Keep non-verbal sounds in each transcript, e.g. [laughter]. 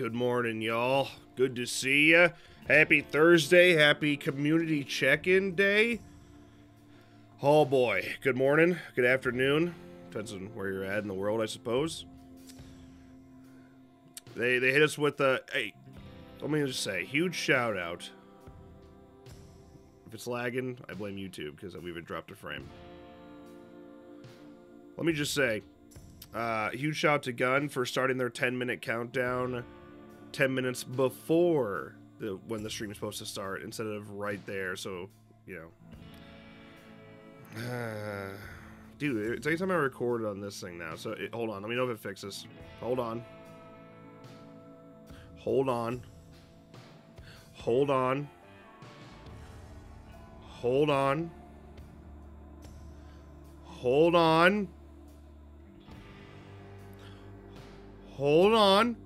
Good morning, y'all. Good to see ya. Happy Thursday. Happy community check-in day. Oh boy. Good morning. Good afternoon. Depends on where you're at in the world, I suppose. They they hit us with a hey. Let me just say, huge shout out. If it's lagging, I blame YouTube because we've dropped a frame. Let me just say, uh, huge shout out to Gun for starting their 10 minute countdown 10 minutes before the when the stream is supposed to start instead of right there. So, you know. Uh, [sighs] dude, it's anytime I record on this thing now. So, it, hold on. Let me know if it fixes. Hold on. Hold on. Hold on. Hold on. Hold on. Hold on.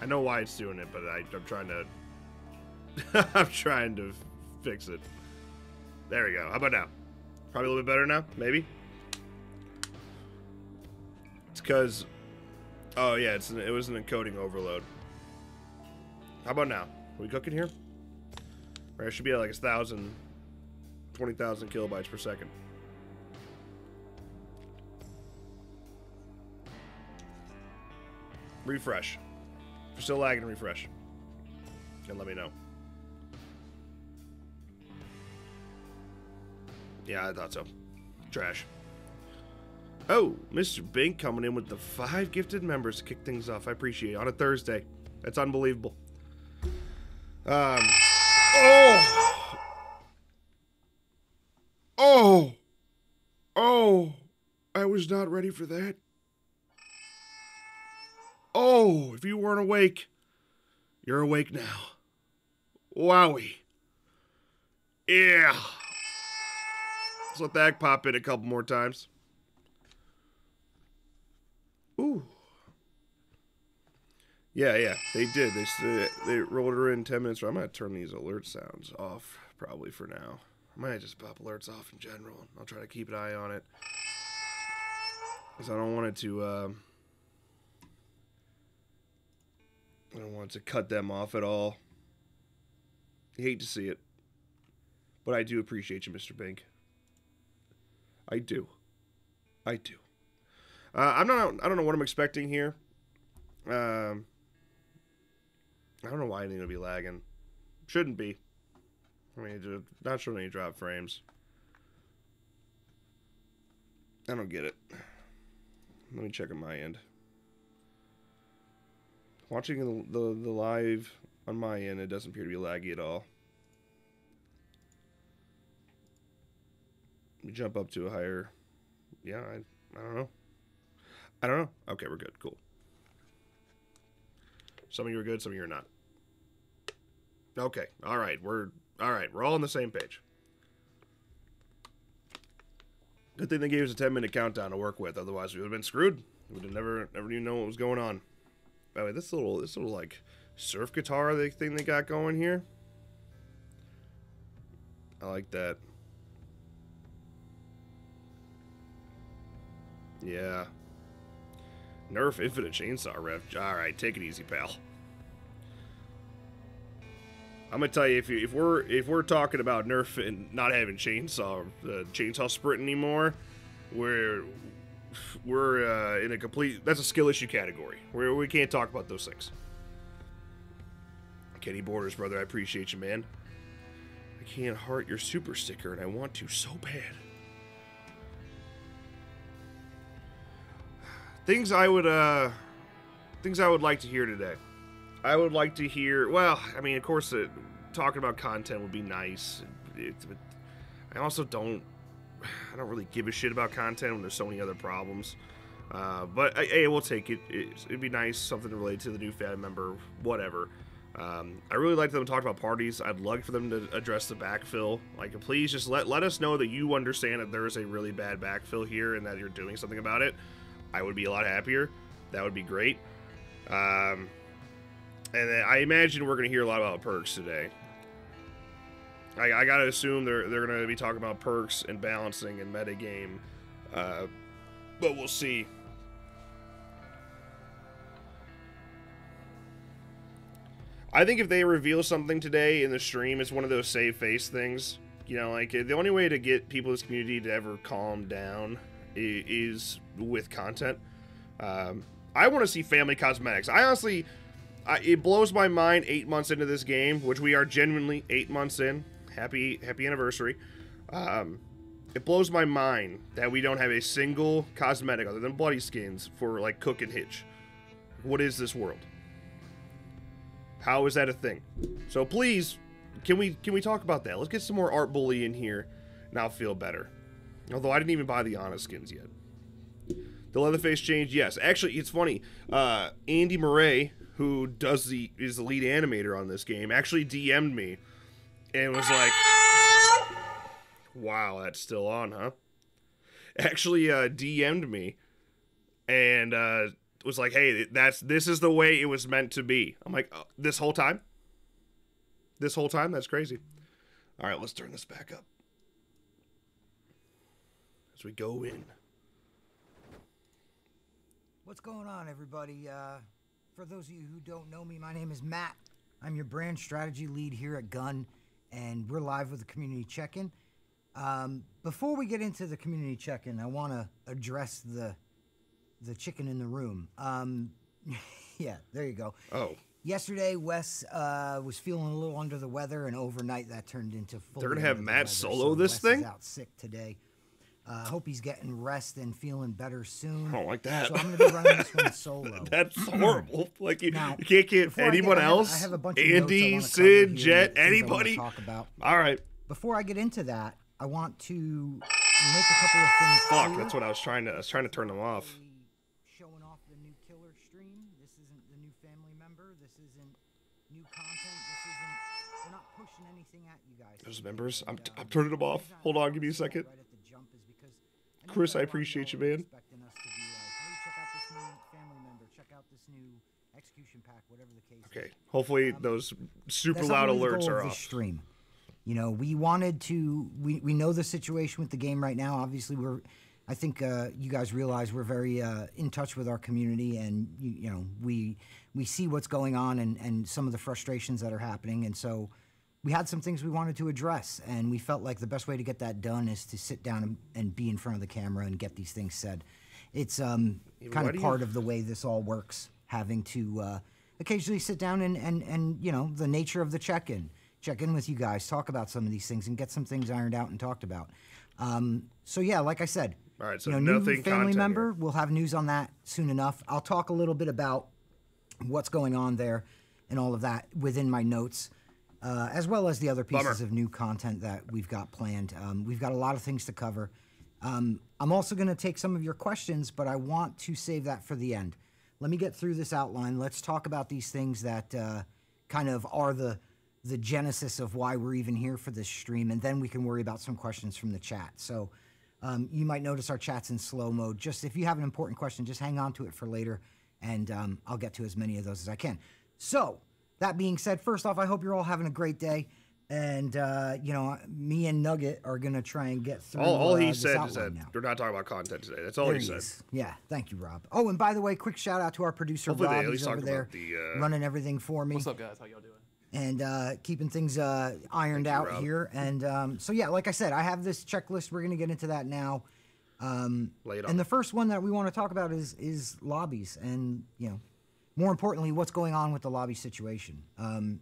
I know why it's doing it, but I, I'm trying to... [laughs] I'm trying to fix it. There we go. How about now? Probably a little bit better now? Maybe? It's because... Oh, yeah, it's an, it was an encoding overload. How about now? Are we cooking here? Or it should be at like a thousand... 20,000 kilobytes per second. Refresh. You're still lagging, refresh. And let me know. Yeah, I thought so. Trash. Oh, Mr. Bink coming in with the five gifted members to kick things off. I appreciate it. On a Thursday. That's unbelievable. Um. Oh! Oh! Oh! I was not ready for that. Oh, if you weren't awake, you're awake now. Wowie. Yeah. Let's let that pop in a couple more times. Ooh. Yeah, yeah, they did. They they rolled her in 10 minutes. I'm going to turn these alert sounds off probably for now. I might just pop alerts off in general. I'll try to keep an eye on it. Because I don't want it to... Uh, I don't want to cut them off at all. I hate to see it. But I do appreciate you, Mr. Bink. I do. I do. Uh, I'm not. I don't know what I'm expecting here. Um, I don't know why anything would be lagging. Shouldn't be. I mean, not showing any drop frames. I don't get it. Let me check on my end. Watching the, the, the live on my end, it doesn't appear to be laggy at all. We jump up to a higher. Yeah, I, I don't know. I don't know. Okay, we're good. Cool. Some of you are good, some of you are not. Okay. All right. We're all right. We're all on the same page. Good thing they gave us a 10 minute countdown to work with. Otherwise, we would have been screwed. We would never, never even know what was going on. By the way, this little, this little like surf guitar thing they got going here. I like that. Yeah. Nerf Infinite Chainsaw Ref. Alright, take it easy, pal. I'm gonna tell you if you, if we're if we're talking about Nerf and not having chainsaw uh, chainsaw sprint anymore, we're we're uh, in a complete that's a skill issue category where we can't talk about those things. Kenny Borders, brother, I appreciate you, man. I can't heart your super sticker, and I want to so bad. Things I would uh things I would like to hear today. I would like to hear. Well, I mean, of course, uh, talking about content would be nice. It, it, I also don't. [sighs] I don't really give a shit about content when there's so many other problems. Uh, but hey, we'll take it. it. It'd be nice something related to the new fan member, whatever. Um, I really like them to talk about parties. I'd love for them to address the backfill. Like, please just let let us know that you understand that there is a really bad backfill here and that you're doing something about it. I would be a lot happier. That would be great. Um, and I imagine we're going to hear a lot about perks today. I, I got to assume they're, they're to be talking about perks and balancing and metagame. Uh, but we'll see. I think if they reveal something today in the stream, it's one of those save face things. You know, like the only way to get people in this community to ever calm down is with content. Um, I want to see family cosmetics. I honestly, I, it blows my mind. Eight months into this game, which we are genuinely eight months in. Happy happy anniversary. Um, it blows my mind that we don't have a single cosmetic other than bloody skins for like Cook and Hitch. What is this world? How is that a thing? So please, can we can we talk about that? Let's get some more art bully in here, and I'll feel better. Although I didn't even buy the Ana skins yet. The Leatherface change, yes. Actually, it's funny. Uh, Andy Murray, who does the is the lead animator on this game, actually DM'd me and was like, "Wow, that's still on, huh?" Actually, uh, DM'd me and uh, was like, "Hey, that's this is the way it was meant to be." I'm like, oh, "This whole time? This whole time? That's crazy." All right, let's turn this back up as we go in. What's going on, everybody? Uh, for those of you who don't know me, my name is Matt. I'm your brand strategy lead here at Gun, and we're live with the community check-in. Um, before we get into the community check-in, I want to address the the chicken in the room. Um, [laughs] yeah, there you go. Oh, Yesterday, Wes uh, was feeling a little under the weather, and overnight that turned into full. They're gonna have Matt weather, solo so this Wes thing? Is out sick today. I uh, hope he's getting rest and feeling better soon. I don't like that. So I'm gonna be running this one [laughs] solo. that's [clears throat] horrible. Like you, Now, you can't get anyone get- I have- else. I have a bunch of Andy, wanna Sid, Jet, anybody. Talk about. All right. Before I get into that, I want to make a couple of things Fuck, clear. that's what I was trying to. I was trying to turn them off. Showing off the new killer stream. This isn't the new family member. This isn't new content. This isn't. We're not pushing anything at you guys. Those members, I'm, I'm um, turning them off. Hold on, give me a second. Right at the jump is because I know Chris, I a lot of appreciate you, man. expecting us to be like, hey, check out this new family member. Check out this new execution pack. Whatever the case. Okay. Hopefully those super That's loud not really the alerts are off. Stream. You know, we wanted to. We, we know the situation with the game right now. Obviously, we're. I think uh, you guys realize we're very uh, in touch with our community, and you, you know, we we see what's going on and and some of the frustrations that are happening, and so we had some things we wanted to address, and we felt like the best way to get that done is to sit down and, and be in front of the camera and get these things said. It's um, kind of do you- part of the way this all works, having to uh, occasionally sit down and, and, and you know the nature of the check-in, check in with you guys, talk about some of these things, and get some things ironed out and talked about. Um, so yeah, like I said, All right, so you know, new family member. here. We'll have news on that soon enough. I'll talk a little bit about what's going on there and all of that within my notes, uh, as well as the other pieces Bummer. of new content that we've got planned. Um, we've got a lot of things to cover. Um, I'm also going to take some of your questions, but I want to save that for the end. Let me get through this outline. Let's talk about these things that uh, kind of are the the genesis of why we're even here for this stream, and then we can worry about some questions from the chat. So um, you might notice our chat's in slow mode. Just if you have an important question, just hang on to it for later, and um, I'll get to as many of those as I can. So that being said, first off, I hope you're all having a great day. And uh, you know, me and Nugget are gonna try and get through. All, all uh, he this said is that now. we're not talking about content today. That's all There he he said. is. Yeah, thank you, Rob. Oh, and by the way, quick shout out to our producer Hopefully they Rob. at He's over there the, uh, running everything for me What's up, guys? How y'all doing? and uh, keeping things uh, ironed you, out Rob. here. And um, so, yeah, like I said, I have this checklist. We're going to get into that now. Um, Lay it on. and the first one that we want to talk about is is lobbies, and you know, more importantly, what's going on with the lobby situation. Um,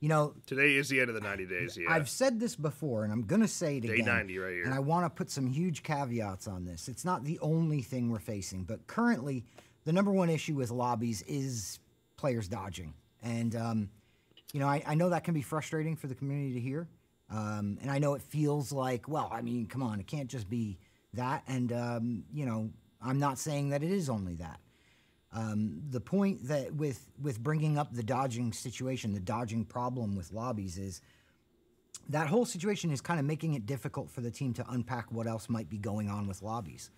you know, Today is the end of the 90 days. Yeah. I've said this before, and I'm going to say it Day again. 90 right here. And I want to put some huge caveats on this. It's not the only thing we're facing, but currently, the number one issue with lobbies is players dodging. And, um, you know, I, I know that can be frustrating for the community to hear. Um, and I know it feels like, well, I mean, come on, it can't just be that. And, um, you know, I'm not saying that it is only that. Um, the point that with with bringing up the dodging situation, the dodging problem with lobbies is that whole situation is kind of making it difficult for the team to unpack what else might be going on with lobbies.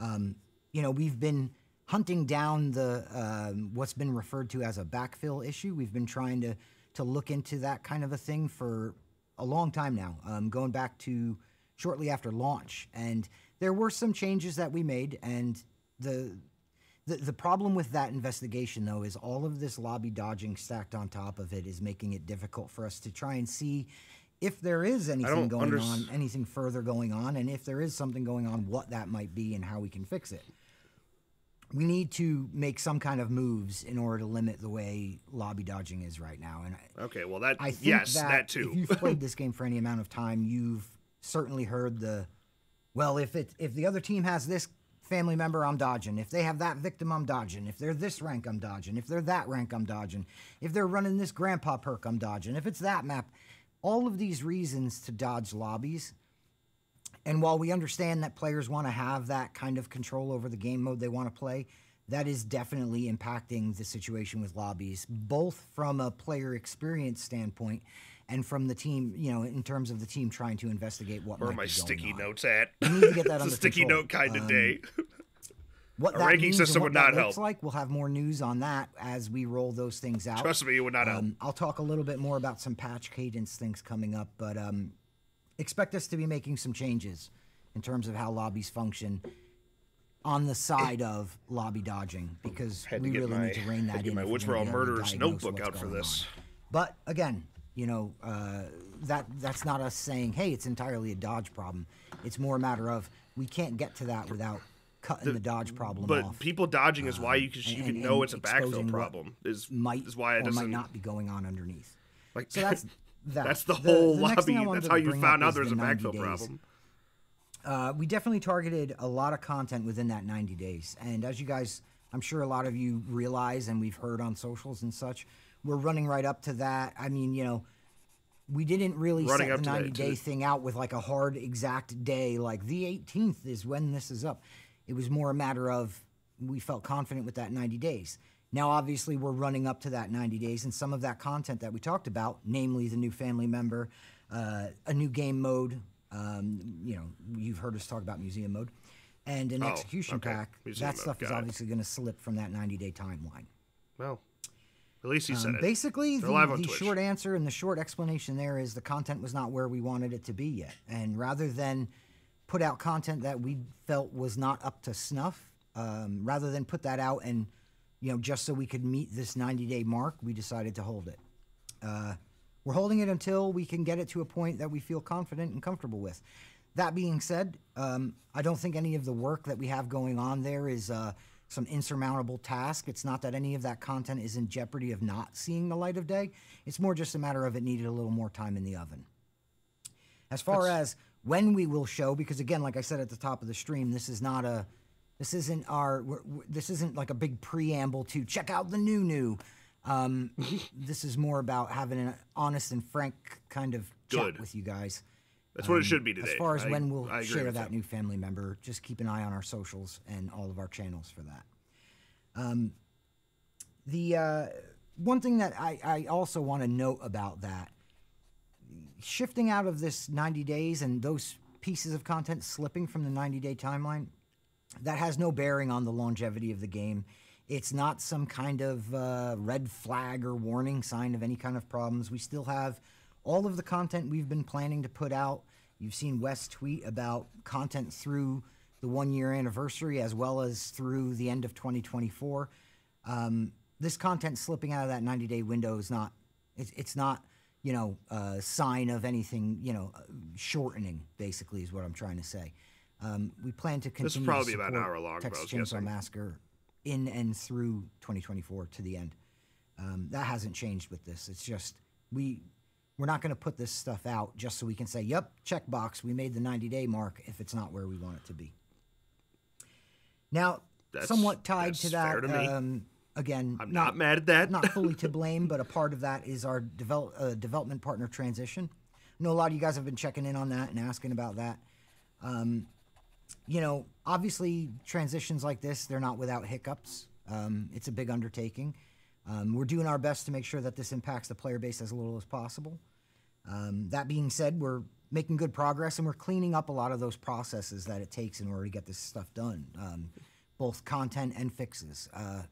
Um, you know, we've been hunting down the um, what's been referred to as a backfill issue. We've been trying to to look into that kind of a thing for a long time now, um, going back to shortly after launch. And there were some changes that we made, and the The, the problem with that investigation, though, is all of this lobby dodging stacked on top of it is making it difficult for us to try and see if there is anything going unders- on, anything further going on, and if there is something going on, what that might be and how we can fix it. We need to make some kind of moves in order to limit the way lobby dodging is right now. And I, Okay, well that I think yes, that, that, too. if you've played [laughs] this game for any amount of time, you've certainly heard the, well, if it if the other team has this family member, I'm dodging. If they have that victim, I'm dodging. If they're this rank, I'm dodging. If they're that rank, I'm dodging. If they're running this grandpa perk, I'm dodging. If it's that map, all of these reasons to dodge lobbies. And while we understand that players want to have that kind of control over the game mode they want to play, that is definitely impacting the situation with lobbies, both from a player experience standpoint and from the team, you know, in terms of the team trying to investigate what Where are my sticky on. notes at? We need to get that [laughs] it's under a sticky control. note kind of Um, day. [laughs] What A that ranking system would not looks help. like, we'll have more news on that as we roll those things out. Trust me, it would not help. Um, I'll talk a little bit more about some patch cadence things coming up, but um, expect us to be making some changes in terms of how lobbies function on the side of lobby dodging because we really my- need to rein that in. my we're Woods gonna All be able to Murderers notebook out for this. on. But again, you know, uh, that that's not us saying, "Hey, it's entirely a dodge problem." It's more a matter of we can't get to that without cutting the, dodge problem But off. people dodging is why you can you and- can know it's a backfill problem. Is might is why it or doesn't might not be going on underneath. like So that's [laughs] that. that's the whole the lobby. That's how you found out there's the a backfill days. problem. Uh, we definitely targeted a lot of content within that 90 days. And as you guys, I'm sure a lot of you realize and we've heard on socials and such, we're running right up to that. I mean, you know, we didn't really Running set the 90 day thing out with like a hard exact day, like the 18th is when this is up. It was more a matter of we felt confident with that 90 days. Now, obviously, we're running up to that 90 days, and some of that content that we talked about, namely the new family member, uh, a new game mode, um, you know, you've heard us talk about museum mode, and an Oh, execution okay. pack, Museum that mode, stuff is it. obviously going to slip from that 90 day timeline. Well, at least he said Um, it. basically, They're the, the short answer and the short explanation there is the content was not where we wanted it to be yet. And rather than put out content that we felt was not up to snuff, um, rather than put that out and, you know, just so we could meet this 90 day mark, we decided to hold it. Uh, we're holding it until we can get it to a point that we feel confident and comfortable with. That being said, um, I don't think any of the work that we have going on there is uh, some insurmountable task. It's not that any of that content is in jeopardy of not seeing the light of day. It's more just a matter of it needed a little more time in the oven. As far as when we will show, because again, like I said at the top of the stream, this is not a, this isn't our, we're, we're- this isn't like a big preamble to check out the new new. Um, [laughs] this is more about having an honest and frank kind of chat with you guys. That's what it should be today. As far as I- when we'll share that new family member, just keep an eye on our socials and all of our channels for that. Um, the uh, one thing that I, I also want to note about that, shifting out of this 90 days and those pieces of content slipping from the 90 day timeline, that has no bearing on the longevity of the game. It's not some kind of uh, red flag or warning sign of any kind of problems. We still have all of the content we've been planning to put out. You've seen Wes tweet about content through the one year anniversary as well as through the end of 2024. Um, this content slipping out of that 90 day window is not, it's, it's not, you know, a sign of anything, you know, shortening, basically, is what I'm trying to say. Um, we plan to continue This probably to about an hour long, Texas Chainsaw. Massacre in and through 2024 to the end. Um, that hasn't changed with this. It's just we we're not going to put this stuff out just so we can say, "Yep, check box, we made the 90 day mark." If it's not where we want it to be. Now, That's- somewhat tied to that, to um, again, I'm not, mad at that. not fully to [laughs] blame, but a part of that is our develop, uh, development partner transition. I know a lot of you guys have been checking in on that and asking about that. Um, you know, obviously, transitions like this, they're not without hiccups. Um, it's a big undertaking. Um, we're doing our best to make sure that this impacts the player base as little as possible. Um, that being said, we're making good progress and we're cleaning up a lot of those processes that it takes in order to get this stuff done, um, both content and fixes. Uh,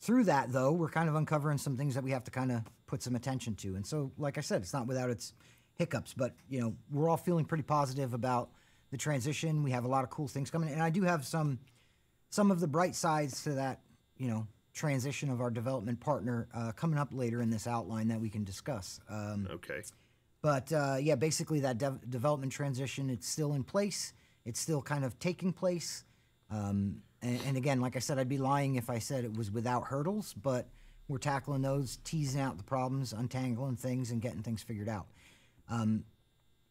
through that, though, we're kind of uncovering some things that we have to kind of put some attention to. And so, like I said, it's not without its hiccups, but you know, we're all feeling pretty positive about the transition. We have a lot of cool things coming, and I do have some some of the bright sides to that, you know, transition of our development partner uh, coming up later in this outline that we can discuss. Um, Okay. but uh, yeah, basically that dev- development transition, it's still in place. It's still kind of taking place. Um, and, and again, like I said, I'd be lying if I said it was without hurdles, but we're tackling those, teasing out the problems, untangling things, and getting things figured out. Um,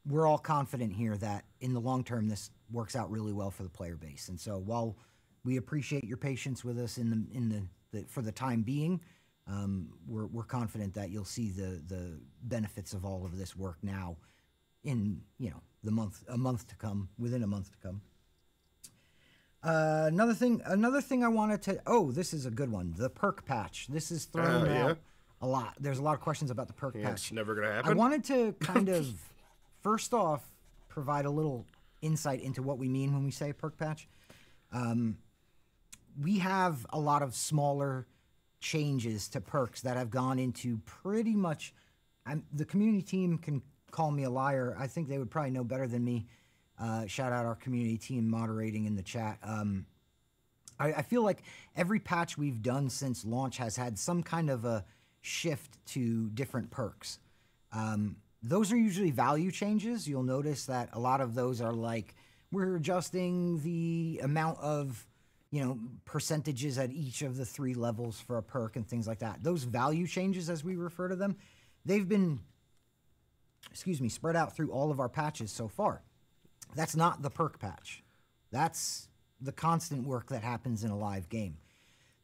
we're all confident here that in the long term, this works out really well for the player base. And so while we appreciate your patience with us in the, in the, the for the time being, um, we're, we're confident that you'll see the, the benefits of all of this work now in, you know, the month, a month to come, within a month to come. Uh, another thing, another thing I wanted to. Oh, this is a good one. The perk patch. This is thrown Uh, yeah. out a lot. There's a lot of questions about the perk Yeah, patch. it's never gonna happen. I wanted to [laughs] kind of, first off, provide a little insight into what we mean when we say perk patch. Um, we have a lot of smaller changes to perks that have gone into pretty much. I'm, the community team can call me a liar. I think they would probably know better than me. Uh, shout out our community team moderating in the chat. Um, I, I feel like every patch we've done since launch has had some kind of a shift to different perks. Um, those are usually value changes. You'll notice that a lot of those are like we're adjusting the amount of you know percentages at each of the three levels for a perk and things like that. Those value changes, as we refer to them, they've been excuse me spread out through all of our patches so far. That's not the perk patch. That's the constant work that happens in a live game.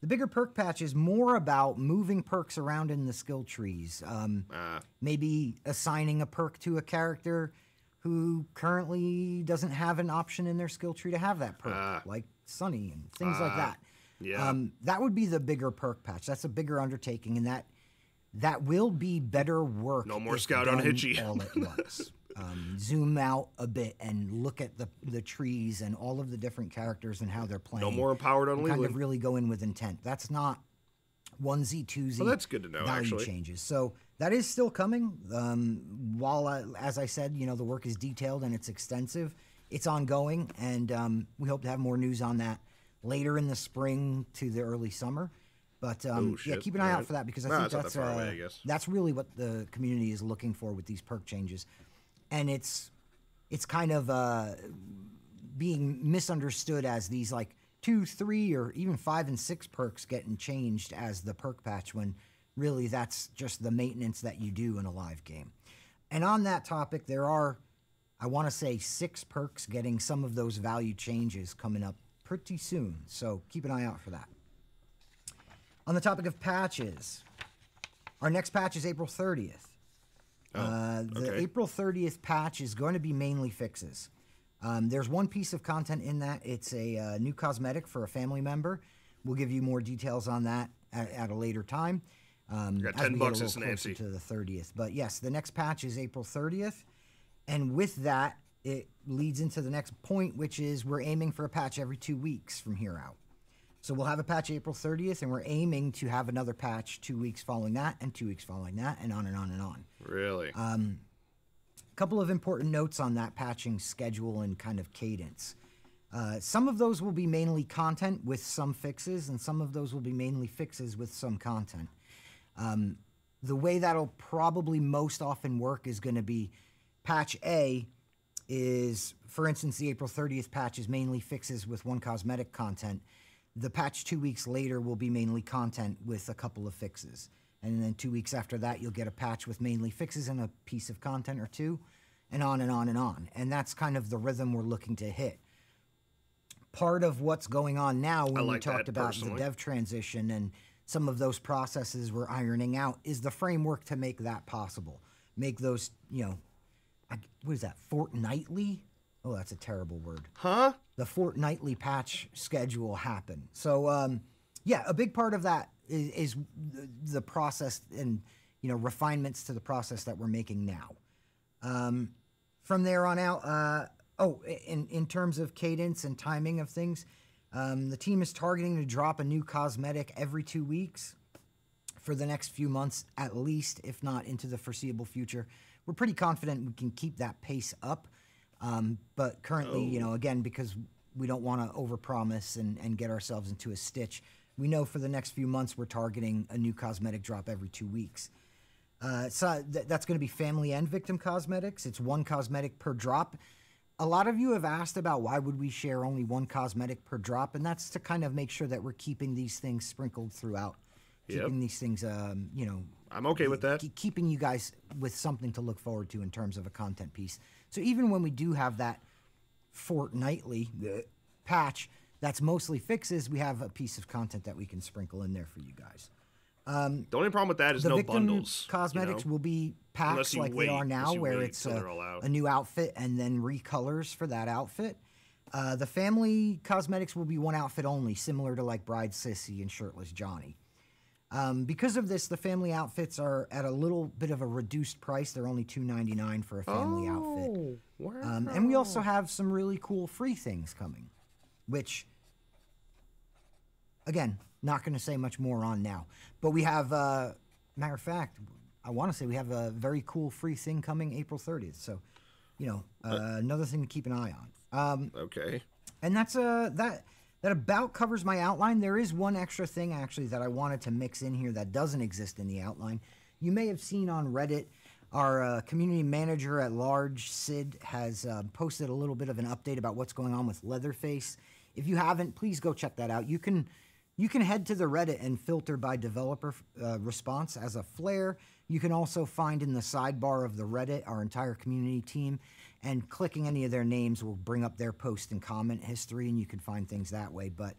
The bigger perk patch is more about moving perks around in the skill trees. Um, Ah. maybe assigning a perk to a character who currently doesn't have an option in their skill tree to have that perk, Ah. like Sonny and things like that. yeah. Um, that would be the bigger perk patch. That's a bigger undertaking, and that that will be better work. No more Scout on Hitchy. all at [laughs] once. um, zoom out a bit and look at the the trees and all of the different characters and how they're playing. No more empowered on kind of really go in with intent. That's not onesie twosie. Well, that's good to know, value actually. changes. So that is still coming. Um, while uh, as I said, you know the work is detailed and it's extensive. It's ongoing, and um, we hope to have more news on that later in the spring to the early summer. But um, Oh, yeah, keep an eye out for that because I Nah, think that's that uh, away, I that's really what the community is looking for with these perk changes, and it's it's kind of uh, being misunderstood as these like two, three, or even five and six perks getting changed as the perk patch when really that's just the maintenance that you do in a live game. And on that topic, there are, I want to say, six perks getting some of those value changes coming up pretty soon. So keep an eye out for that. On the topic of patches, our next patch is April 30th. uh, the okay. April 30th patch is going to be mainly fixes. Um, there's one piece of content in that. It's a uh, new cosmetic for a family member. We'll give you more details on that at, at a later time. Um, Got as 10 we bucks get a this, little closer Nancy. to the 30th. But yes, the next patch is April 30th. And with that, it leads into the next point, which is we're aiming for a patch every two weeks from here out. So we'll have a patch April 30th, and we're aiming to have another patch two weeks following that, and two weeks following that, and on and on and on. Really? Uh, A couple of important notes on that patching schedule and kind of cadence. Uh, some of those will be mainly content with some fixes, and some of those will be mainly fixes with some content. Um, the way that'll probably most often work is going to be patch A is, for instance, the April 30th patch is mainly fixes with one cosmetic content. The patch two weeks later will be mainly content with a couple of fixes. And then two weeks after that, you'll get a patch with mainly fixes and a piece of content or two, and on and on and on. And that's kind of the rhythm we're looking to hit. Part of what's going on now when we talked about personally. the dev transition and some of those processes we're ironing out is the framework to make that possible. Make those, you know, I, what is that, fortnightly? Oh, that's a terrible word huh? the fortnightly patch schedule happen. So, um, yeah, a big part of that is, is the, the process and you know refinements to the process that we're making now. Um, from there on out, uh, oh, in in terms of cadence and timing of things, um, the team is targeting to drop a new cosmetic every two weeks for the next few months at least, if not into the foreseeable future. We're pretty confident we can keep that pace up. Um, but currently, you know, again, because we don't want to overpromise and, and get ourselves into a stitch. We know for the next few months we're targeting a new cosmetic drop every two weeks. Uh, so th- that's going to be family and victim cosmetics. It's one cosmetic per drop. A lot of you have asked about why would we share only one cosmetic per drop, and that's to kind of make sure that we're keeping these things sprinkled throughout, Yep. keeping these things, um, you know, I'm okay with that. keeping you guys with something to look forward to in terms of a content piece. So even when we do have that fortnightly uh, patch that's mostly fixes, we have a piece of content that we can sprinkle in there for you guys. The only problem with that is no bundles. you cosmetics know? will be packs like wait- they are now, where it's a, they're all out. a new outfit and then recolors for that outfit. Uh, the family cosmetics will be one outfit only, similar to like Bride Sissy and Shirtless Johnny. Um, because of this, the family outfits are at a little bit of a reduced price. They're only two ninety nine for a family outfit. Oh, wow. Um, and we also have some really cool free things coming, which, again, not going to say much more on now. But we have, uh, matter of fact, I want to say we have a very cool free thing coming April 30th. So, you know, uh, another thing to keep an eye on. Um, okay. and that's uh, that that about covers my outline. There is one extra thing actually that I wanted to mix in here that doesn't exist in the outline. You may have seen on Reddit, our uh, community manager at large, Sid, has uh, posted a little bit of an update about what's going on with Leatherface. If you haven't, please go check that out. You can you can head to the Reddit and filter by developer uh, response as a flare. You can also find in the sidebar of the Reddit our entire community team, and clicking any of their names will bring up their post and comment history, and you can find things that way. But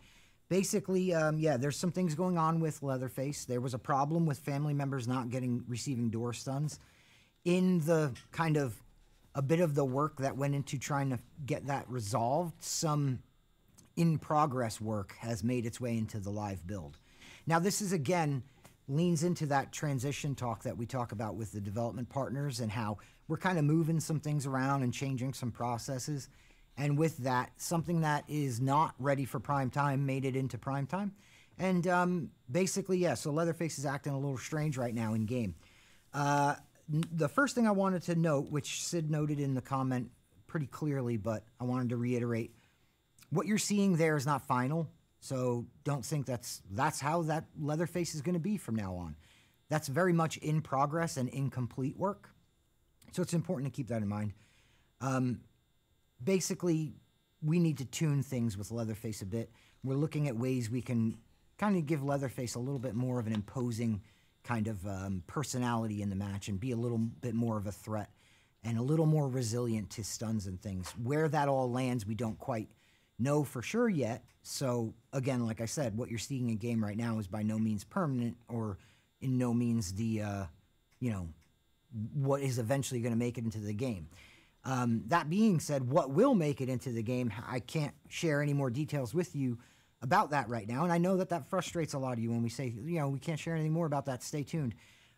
basically, um, yeah, there's some things going on with Leatherface. There was a problem with family members not getting receiving door stuns. In the kind of a bit of the work that went into trying to get that resolved, some in progress work has made its way into the live build. Now, this is again leans into that transition talk that we talk about with the development partners and how we're kind of moving some things around and changing some processes. And with that, something that is not ready for prime time made it into prime time. And um, basically, yeah, so Leatherface is acting a little strange right now in game. Uh, the first thing I wanted to note, which Sid noted in the comment pretty clearly, but I wanted to reiterate what you're seeing there is not final. So don't think that's that's how that Leatherface is going to be from now on. That's very much in progress and incomplete work. So it's important to keep that in mind. Um, basically, we need to tune things with Leatherface a bit. We're looking at ways we can kind of give Leatherface a little bit more of an imposing kind of um, personality in the match and be a little bit more of a threat and a little more resilient to stuns and things. Where that all lands, we don't quite know for sure yet. So again, like I said, what you're seeing in game right now is by no means permanent or in no means the uh, you know what is eventually going to make it into the game. Um, that being said, what will make it into the game, I can't share any more details with you about that right now. And I know that that frustrates a lot of you when we say, you know, we can't share anything more about that. Stay tuned.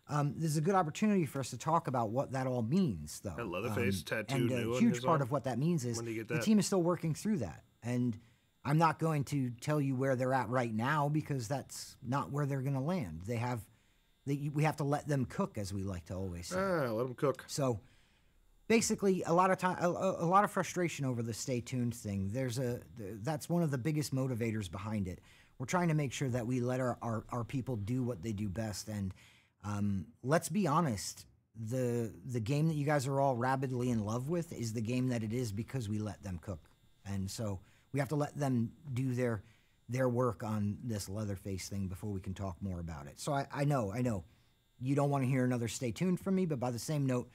Um, this is a good opportunity for us to talk about what that all means, though. That Leatherface Um, tattoo and a huge part arm? of what that means is When do you get the team is still working through that, and I'm not going to tell you where they're at right now because that's not where they're going to land. They have, they, we have to let them cook, as we like to always say. Ah, let them cook. So basically, a lot of time, a, a a lot of frustration over the stay tuned thing. There's a that's one of the biggest motivators behind it. We're trying to make sure that we let our, our, our people do what they do best. And um, let's be honest, the the game that you guys are all rabidly in love with is the game that it is because we let them cook. And so we have to let them do their their work on this Leatherface thing before we can talk more about it. So I, I know, I know, you don't want to hear another stay tuned from me, but by the same note,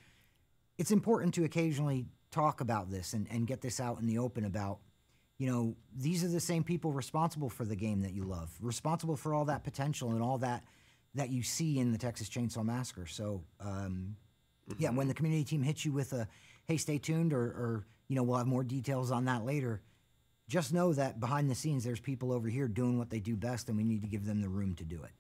it's important to occasionally talk about this and, and get this out in the open about you know these are the same people responsible for the game that you love responsible for all that potential and all that that you see in the texas chainsaw massacre. So um, yeah when the community team hits you with a hey stay tuned or, or you know we'll have more details on that later just know that behind the scenes there's people over here doing what they do best and we need to give them the room to do it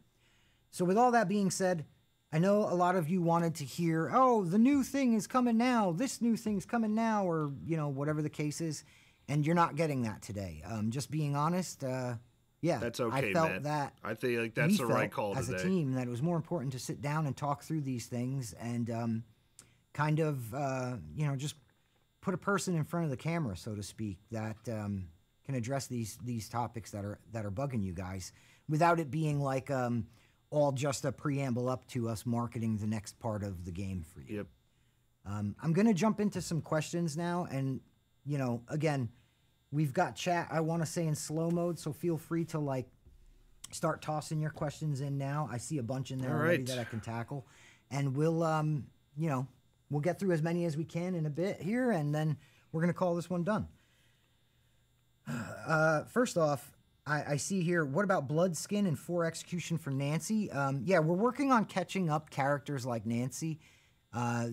so, with all that being said, I know a lot of you wanted to hear, oh, the new thing is coming now, this new thing's coming now, or, you know, whatever the case is. And you're not getting that today. Um, just being honest, uh, yeah. That's okay, I felt Matt. that. I think like that's the right call as today. a team that it was more important to sit down and talk through these things and um, kind of, uh, you know, just put a person in front of the camera, so to speak, that um, can address these these topics that are that are bugging you guys without it being like um, all just a preamble up to us marketing the next part of the game for you. Yep. Um, I'm going to jump into some questions now. And, you know, again, we've got chat, I want to say in slow mode. So feel free to like start tossing your questions in now. I see a bunch in there All already that I can tackle. And we'll, um, you know, we'll get through as many as we can in a bit here. And then we're going to call this one done. Uh, first off, I, I see here. What about Blood Skin and Four Execution for Nancy? Um, yeah, we're working on catching up characters like Nancy. Uh,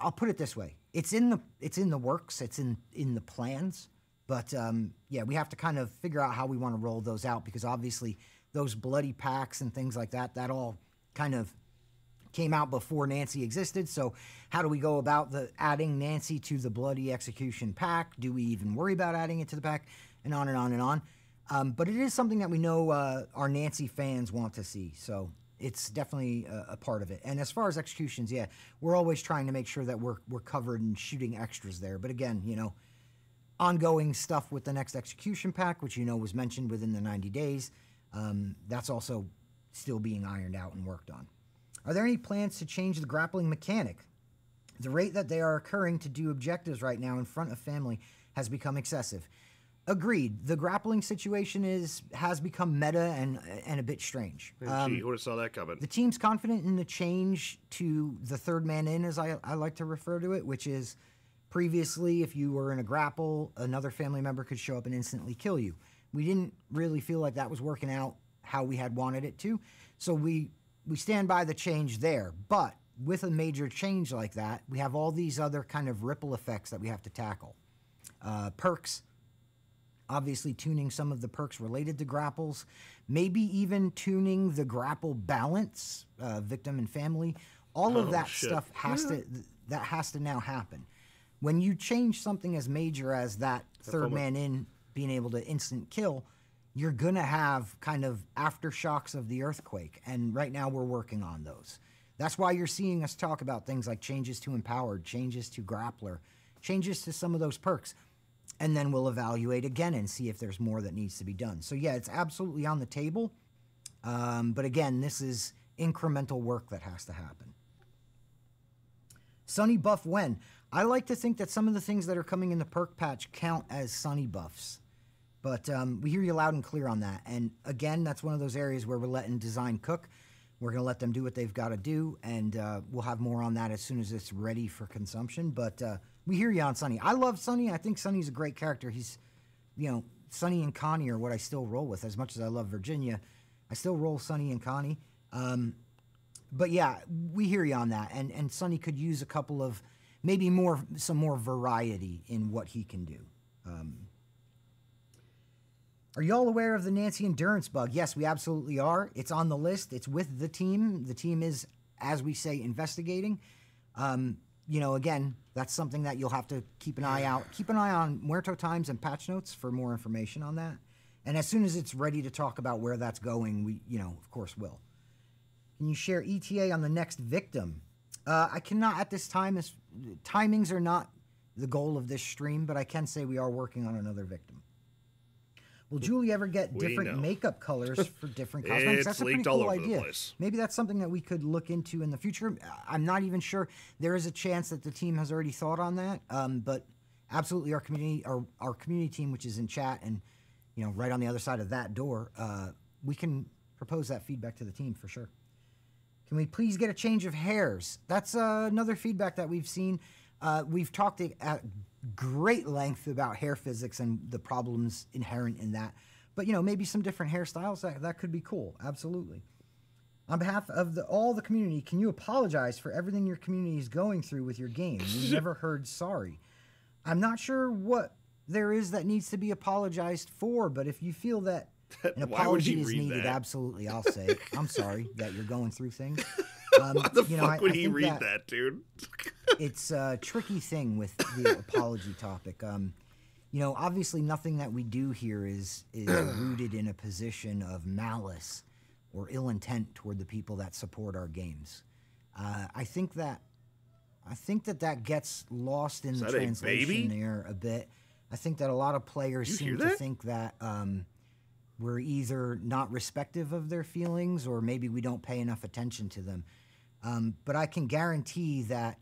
I'll put it this way: it's in the it's in the works. It's in in the plans. But um, yeah, we have to kind of figure out how we want to roll those out because obviously those bloody packs and things like that that all kind of came out before Nancy existed. So how do we go about the adding Nancy to the bloody execution pack? Do we even worry about adding it to the pack? And on and on and on. Um, but it is something that we know uh, our Nancy fans want to see. So it's definitely a, a part of it. And as far as executions, yeah, we're always trying to make sure that we're we're covered and shooting extras there. But again, you know, ongoing stuff with the next execution pack, which you know was mentioned within the 90 days. Um, that's also still being ironed out and worked on. Are there any plans to change the grappling mechanic? The rate that they are occurring to do objectives right now in front of family has become excessive. Agreed. The grappling situation is has become meta and and a bit strange. Um, Gee, would have saw that coming. the team's confident in the change to the third man in, as I, I like to refer to it, which is previously, if you were in a grapple, another family member could show up and instantly kill you. We didn't really feel like that was working out how we had wanted it to, so we we stand by the change there. But with a major change like that, we have all these other kind of ripple effects that we have to tackle. Uh, perks, obviously tuning some of the perks related to grapples, maybe even tuning the grapple balance, uh, victim and family. All of Oh, that shit. stuff has to that has to now happen. When you change something as major as that third man in being able to instant kill, you're gonna have kind of aftershocks of the earthquake, and right now we're working on those. That's why you're seeing us talk about things like changes to empowered, changes to grappler, changes to some of those perks and then we'll evaluate again and see if there's more that needs to be done. So yeah, it's absolutely on the table, um, but again, this is incremental work that has to happen. Sonny buff when? I like to think that some of the things that are coming in the perk patch count as Sonny buffs, but um, we hear you loud and clear on that. And again, that's one of those areas where we're letting design cook. We're going to let them do what they've got to do, and uh, we'll have more on that as soon as it's ready for consumption. But uh, we hear you on Sonny. I love Sonny. I think Sonny's a great character. He's, you know, Sonny and Connie are what I still roll with. As much as I love Virginia, I still roll Sonny and Connie. Um, but yeah, we hear you on that. And and Sonny could use a couple of maybe more some more variety in what he can do. Um, are y'all aware of the Nancy endurance bug? Yes, we absolutely are. It's on the list. It's with the team. The team is, as we say, investigating. Um, you know, again, that's something that you'll have to keep an eye out. Keep an eye on Muerto Times and patch notes for more information on that. And as soon as it's ready to talk about where that's going, we, you know, of course, will. Can you share ETA on the next victim? Uh, I cannot at this time. As timings are not the goal of this stream, but I can say we are working on another victim. Will Julie ever get different makeup colors [laughs] for different cosmetics? It's That's a pretty cool idea. Maybe that's something that we could look into in the future. I'm not even sure. There is a chance that the team has already thought on that, um, but absolutely, our community, our, our community team, which is in chat and you know right on the other side of that door, uh, we can propose that feedback to the team for sure. Can we please get a change of hairs? That's uh, another feedback that we've seen. Uh, we've talked at great length about hair physics and the problems inherent in that. But you know, maybe some different hairstyles that that could be cool. Absolutely. On behalf of the, all the community, can you apologize for everything your community is going through with your game? [laughs] We never heard sorry. I'm not sure what there is that needs to be apologized for, but if you feel that [laughs] an apology is needed, that? absolutely, I'll say. I'm sorry [laughs] that you're going through things. Um, Why the you know, fuck I- would I he read that- that, dude? it's a tricky thing with the [laughs] apology topic. Um, you know, obviously, nothing that we do here is is [clears throat] rooted in a position of malice or ill intent toward the people that support our games. Uh, I think that I think that that gets lost in the that a translation there a bit. I think that a lot of players You seem to think that um, we're either not respective of their feelings or maybe we don't pay enough attention to them. Um, but I can guarantee that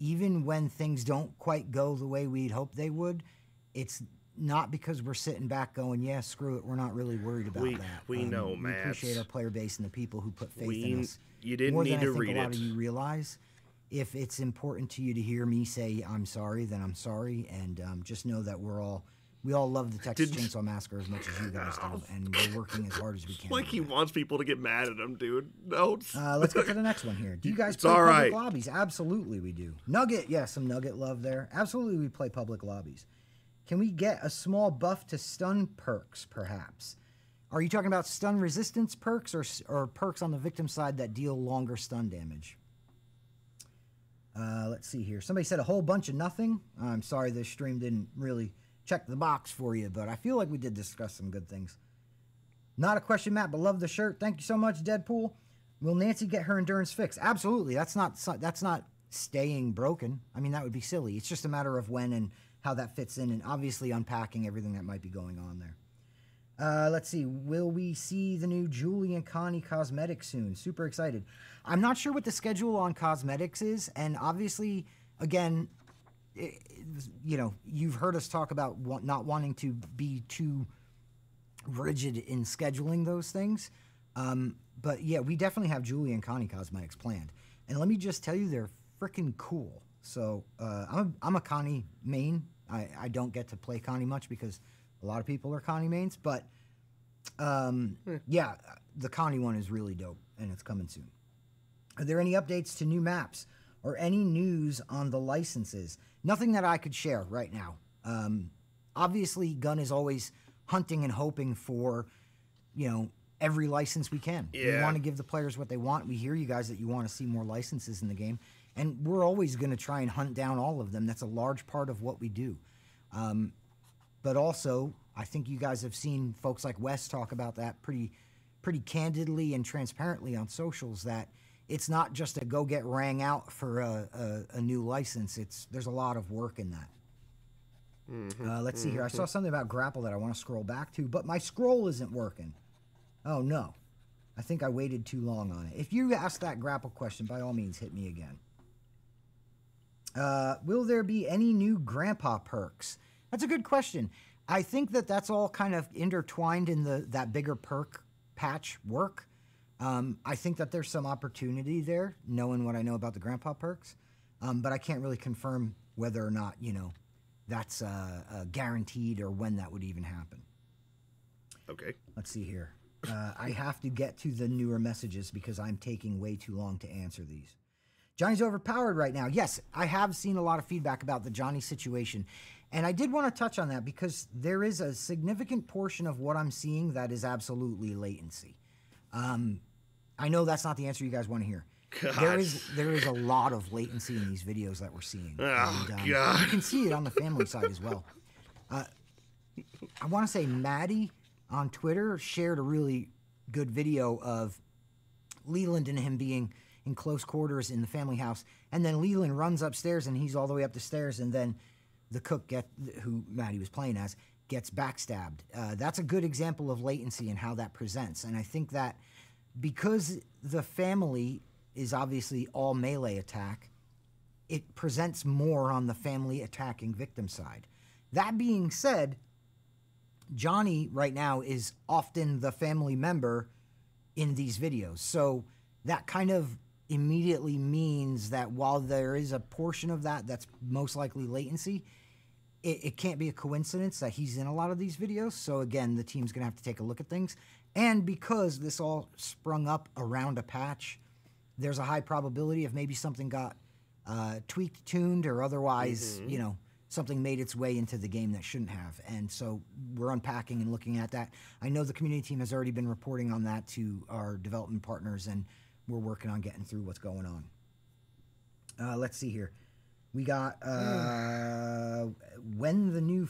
even when things don't quite go the way we'd hope they would, it's not because we're sitting back going, "Yeah, screw it, we're not really worried about We- that." Um, we know, We appreciate our player base and the people who put faith We- in us. you didn't more need than to I think read a lot it. of you realize. If it's important to you to hear me say I'm sorry, then I'm sorry, and um, just know that we're all we all love the Texas Chainsaw Massacre as much as you guys do, [laughs] and we're working as hard as we can. Like he wants people to get mad at him, dude. No. Uh, let's get to the next one here. Do you guys It's play public right. lobbies? Absolutely, we do. Nugget, yeah, some Nugget love there. Absolutely, we play public lobbies. Can we get a small buff to stun perks, perhaps? Are you talking about stun resistance perks or, or perks on the victim side that deal longer stun damage? Uh, let's see here. Somebody said a whole bunch of nothing. I'm sorry this stream didn't really check the box for you, but I feel like we did discuss some good things. Not a question, Matt, but love the shirt. Thank you so much, Deadpool. Will Nancy get her endurance fixed? Absolutely. That's not that's not staying broken. I mean, that would be silly. It's just a matter of when and how that fits in, and obviously unpacking everything that might be going on there. Uh, let's see. Will we see the new Julie and Connie cosmetics soon? Super excited. I'm not sure what the schedule on cosmetics is, and obviously, again, you know, you've heard us talk about not wanting to be too rigid in scheduling those things. Um, but yeah, we definitely have Julie and Connie cosmetics planned, and let me just tell you, they're freaking cool. So uh, I'm a, I'm a Connie main. I, I don't get to play Connie much because a lot of people are Connie mains, but um, yeah, the Connie one is really dope, and it's coming soon. Are there any updates to new maps or any news on the licenses? Nothing that I could share right now. Um, obviously, Gun is always hunting and hoping for, you know, every license we can. We want to give the players what they want. We hear you guys that you want to see more licenses in the game, and we're always going to try and hunt down all of them. That's a large part of what we do. Um, but also, I think you guys have seen folks like Wes talk about that pretty, pretty candidly and transparently on socials. That it's not just a go get rang out for a, a, a new license. It's there's a lot of work in that. Uh, let's see here. I saw something about grapple that I want to scroll back to, but my scroll isn't working. Oh no, I think I waited too long on it. If you ask that grapple question, by all means, hit me again. Uh, will there be any new grandpa perks? That's a good question. I think that that's all kind of intertwined in the that bigger perk patch work. Um, I think that there's some opportunity there, knowing what I know about the grandpa perks, um, but I can't really confirm whether or not you know that's uh, uh, guaranteed or when that would even happen. Okay. Let's see here. Uh, I have to get to the newer messages because I'm taking way too long to answer these. Johnny's overpowered right now. Yes, I have seen a lot of feedback about the Johnny situation. And I did want to touch on that because there is a significant portion of what I'm seeing that is absolutely latency. Um, I know that's not the answer you guys want to hear. There God. is there is a lot of latency in these videos that we're seeing. Oh, And, um, God. You can see it on the family side as well. Uh, I want to say Maddie on Twitter shared a really good video of Leland and him being in close quarters in the family house, and then Leland runs upstairs and he's all the way up the stairs, and then the cook get who Maddie was playing as gets backstabbed. Uh, that's a good example of latency and how that presents, and I think that because the family is obviously all melee attack, it presents more on the family attacking victim side. That being said, Johnny right now is often the family member in these videos. So that kind of immediately means that while there is a portion of that that's most likely latency, it, it can't be a coincidence that he's in a lot of these videos. So again, the team's gonna have to take a look at things. And because this all sprung up around a patch, there's a high probability of maybe something got uh, tweaked, tuned, or otherwise, you know, something made its way into the game that shouldn't have. And so we're unpacking and looking at that. I know the community team has already been reporting on that to our development partners, and we're working on getting through what's going on. Uh, let's see here. We got uh, when the new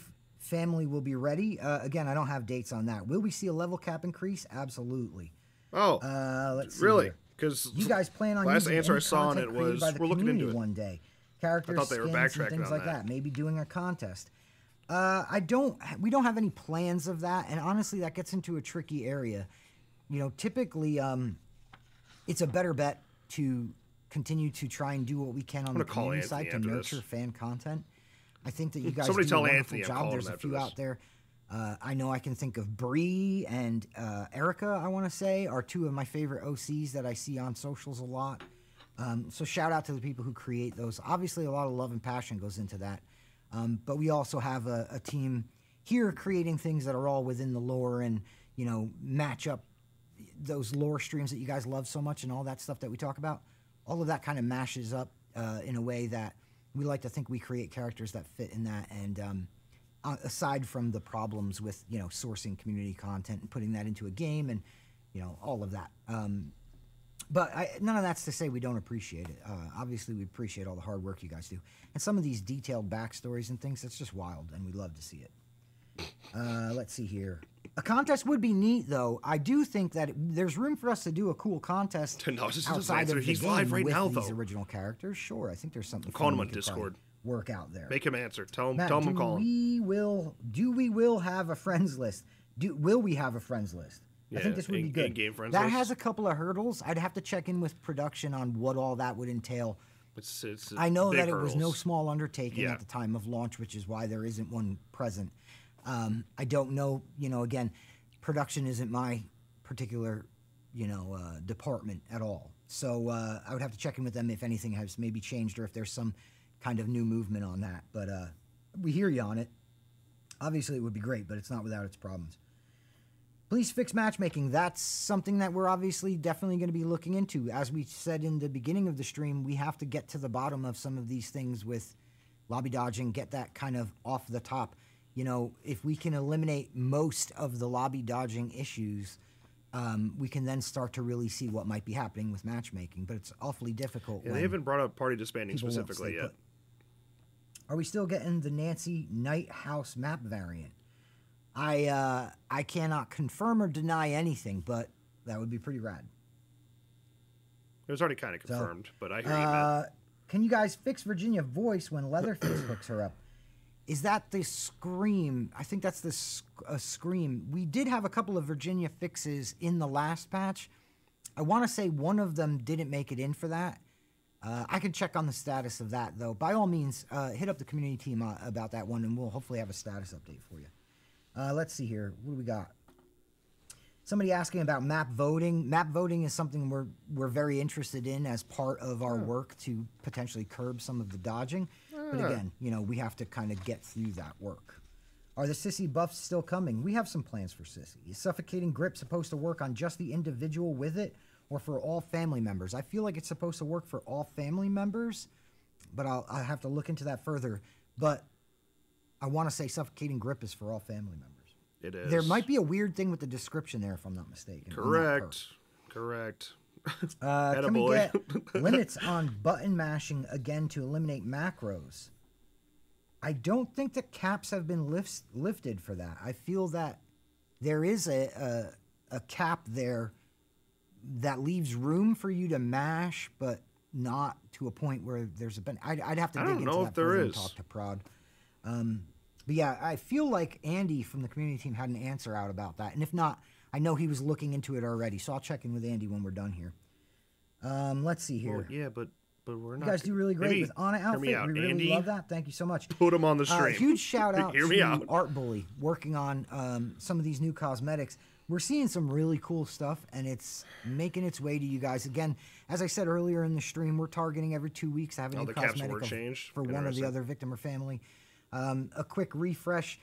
family will be ready. Uh, again, I don't have dates on that. Will we see a level cap increase? Absolutely. Oh, Uh, let's see really? Because You guys plan on last using answer I saw on it was we're looking into it. one day. Characters, thought they were skins, and backtracking things like that. that. Maybe doing a contest. Uh, I don't. We don't have any plans of that, and honestly, that gets into a tricky area. You know, typically, um, it's a better bet to continue to try and do what we can on the community side to nurture this. fan content. I think that you guys Somebody do tell a wonderful Anthony job. There's a few this. out there. Uh, I know I can think of Bree and uh, Erica. I want to say are two of my favorite OCs that I see on socials a lot. Um, so shout out to the people who create those. Obviously, a lot of love and passion goes into that. Um, but we also have a, a team here creating things that are all within the lore and you know match up those lore streams that you guys love so much and all that stuff that we talk about. All of that kind of mashes up uh, in a way that we like to think we create characters that fit in that. And um, aside from the problems with you know sourcing community content and putting that into a game and you know all of that. Um, but I, none of that's to say we don't appreciate it. Uh, obviously, we appreciate all the hard work you guys do, and some of these detailed backstories and things. That's just wild, and we love to see it. Uh, let's see here. A contest would be neat, though. I do think that it, there's room for us to do a cool contest [laughs] No, this is his outside of He's game live right with now, these though. original characters. Sure, I think there's something. calling him on Discord. Work out there. Make him answer. Tell him. Matt, tell him do I'm calling. we will do we will have a friends list? Do will we have a friends list? I think this would be good. in-game friends that list. has a couple of hurdles. I'd have to check in with production on what all that would entail. It's, it's I know that it was no small undertaking Yeah. at the time of launch, which is why there isn't one present. Um, I don't know. You know, again, production isn't my particular, you know, uh, department at all. So uh, I would have to check in with them if anything has maybe changed or if there's some kind of new movement on that. But uh, we hear you on it. Obviously, it would be great, but it's not without its problems. Please fix matchmaking. That's something that we're obviously definitely going to be looking into. As we said in the beginning of the stream, we have to get to the bottom of some of these things with lobby dodging, get that kind of off the top. You know, if we can eliminate most of the lobby dodging issues, um, we can then start to really see what might be happening with matchmaking. But it's awfully difficult. Yeah, they haven't brought up party disbanding specifically yet. put. Are we still getting the Nancy Night House map variant? I uh, I cannot confirm or deny anything, but that would be pretty rad. It was already kind of So, confirmed, but I hear you, man. Uh, can you guys fix Virginia voice when Leatherface hooks her up? Is that the scream? I think that's the sc- scream. We did have a couple of Virginia fixes in the last patch. I want to say one of them didn't make it in for that. Uh, I can check on the status of that though. By all means, uh, hit up the community team uh, about that one, and we'll hopefully have a status update for you. Uh, let's see here. What do we got? Somebody asking about map voting. Map voting is something we're we're very interested in as part of our hmm. work to potentially curb some of the dodging. But hmm. again, you know, we have to kind of get through that work. Are the sissy buffs still coming? We have some plans for sissy. Is suffocating grip supposed to work on just the individual with it, or for all family members? I feel like it's supposed to work for all family members, but I'll I have to look into that further. But I want to say suffocating grip is for all family members. It is. There might be a weird thing with the description there, if I'm not mistaken. on that perk. Correct. Correct. Uh, [laughs] can we get [laughs] limits on button mashing again to eliminate macros? I don't think that caps have been lifts, lifted for that. I feel that there is a, a a cap there that leaves room for you to mash, but not to a point where there's a ben- I'd, I'd have to I dig don't into know that if there further and talk to Prod. Um, but yeah, I feel like Andy from the community team had an answer out about that, and if not, I know he was looking into it already. So I'll check in with Andy when we're done here. Um, let's see here. Well, yeah, but but we're not. You guys do really great with Anna outfit. out. we really Andy, love that. Thank you so much. Put him on the Uh, stream. huge shout [laughs] out to out. Art Bully working on um, some of these new cosmetics. We're seeing some really cool stuff, and it's making its way to you guys. Again, as I said earlier in the stream, we're targeting every two weeks have a Oh, new cosmetic of- for one or the other victim or family. Um, a quick refresh.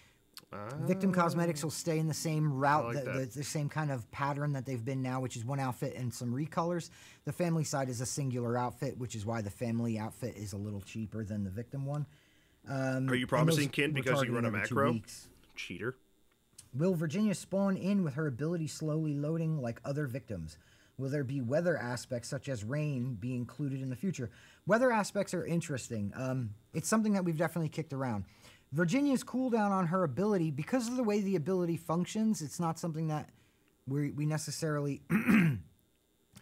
Victim cosmetics will stay in the same route, like the, the, the same kind of pattern that they've been now, which is one outfit and some recolors. The family side is a singular outfit, which is why the family outfit is a little cheaper than the victim one. Um, Are you promising, we're because you run a targeting every two macro? Cheater. Will Virginia spawn in with her ability slowly loading like other victims? Will there be weather aspects such as rain be included in the future? Weather aspects are interesting. Um, it's something that we've definitely kicked around. Virginia's cooldown on her ability, because of the way the ability functions, it's not something that we, we necessarily [clears throat]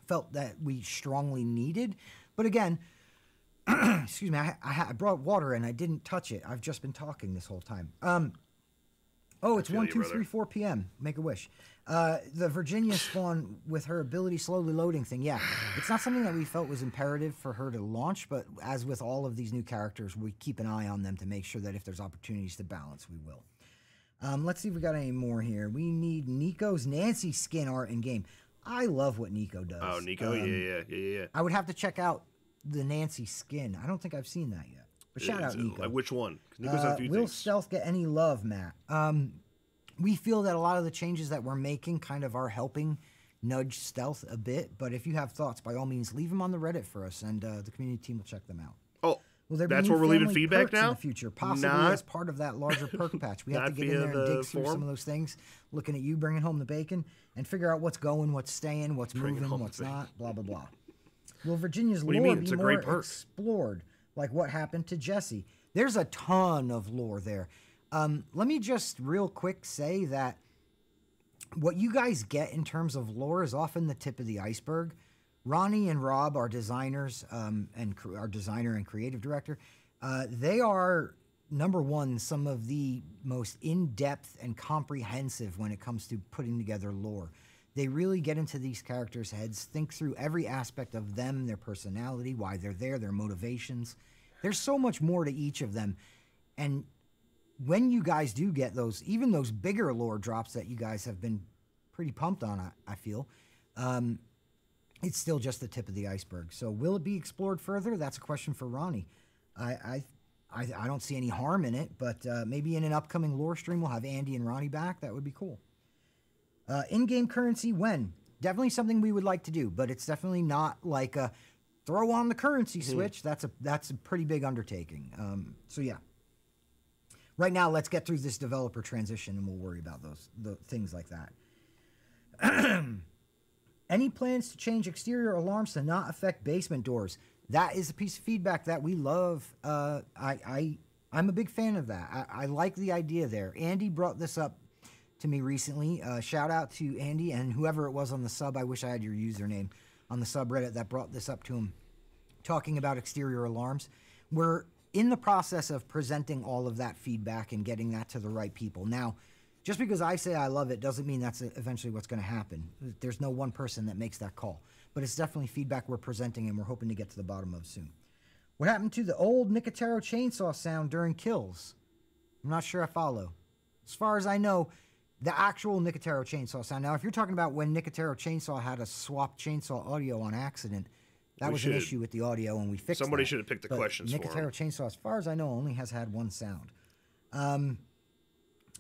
felt that we strongly needed. But again, [clears throat] excuse me, I, I, I brought water and I didn't touch it. I've just been talking this whole time. Um, oh, it's one, two, brother. three, four p.m. Make a wish. Uh, the Virginia spawn with her ability slowly loading thing. Yeah, it's not something that we felt was imperative for her to launch, but as with all of these new characters, we keep an eye on them to make sure that if there's opportunities to balance, we will. Um, let's see if we got any more here. We need Nico's Nancy skin art in game. I love what Nico does. Oh, Nico, Um, yeah, yeah, yeah, yeah. I would have to check out the Nancy skin. I don't think I've seen that yet. But shout out Nico. Like which one? Nico's Uh, few will things. stealth get any love, Matt? Um, we feel that a lot of the changes that we're making kind of are helping nudge stealth a bit. But if you have thoughts, by all means, leave them on the Reddit for us, and uh, the community team will check them out. oh, Will there that's where we're leaving feedback now. in the future, possibly Not- as part of that larger perk [laughs] patch. We have to get in there and dig the through some of those things, looking at you bringing home the bacon, and figure out what's going, what's staying, what's moving, home the what's bacon. not, blah blah blah. Will Virginia's do you lore be more perk. explored, like what happened to Jesse? There's a ton of lore there. Um, let me just real quick say that what you guys get in terms of lore is often the tip of the iceberg. Ronnie and Rob, our designers um, and our designer and creative director, uh, they are number one some of the most in-depth and comprehensive when it comes to putting together lore. They really get into these characters' heads, think through every aspect of them, their personality, why they're there, their motivations. There's so much more to each of them, and when you guys do get those, even those bigger lore drops that you guys have been pretty pumped on, I, I feel, um, it's still just the tip of the iceberg. So, will it be explored further? That's a question for Ronnie. I, I, I, I don't see any harm in it, but uh, maybe in an upcoming lore stream, we'll have Andy and Ronnie back. That would be cool. Uh, in-game currency when definitely something we would like to do, but it's definitely not like a throw on the currency switch. That's a that's a pretty big undertaking. Um, so yeah. Right now, let's get through this developer transition, and we'll worry about those the things like that. [clears throat] Any plans to change exterior alarms to not affect basement doors? That is a piece of feedback that we love. Uh, I, I I'm a big fan of that. I, I like the idea there. Andy brought this up to me recently. Uh, shout out to Andy and whoever it was on the sub. I wish I had your username on the subreddit that brought this up to him, talking about exterior alarms. We're in the process of presenting all of that feedback and getting that to the right people. Now, just because I say I love it doesn't mean that's eventually what's going to happen. There's no one person that makes that call, but it's definitely feedback we're presenting and we're hoping to get to the bottom of soon. What happened to the old Nicotero chainsaw sound during kills? I'm not sure I follow. As far as I know, the actual Nicotero chainsaw sound. Now, if you're talking about when Nicotero chainsaw had a swap chainsaw audio on accident, that We was an issue with the audio, and we fixed. It. Somebody that. should have picked the But questions for Nicotero chainsaw, as far as I know, only has had one sound. Um,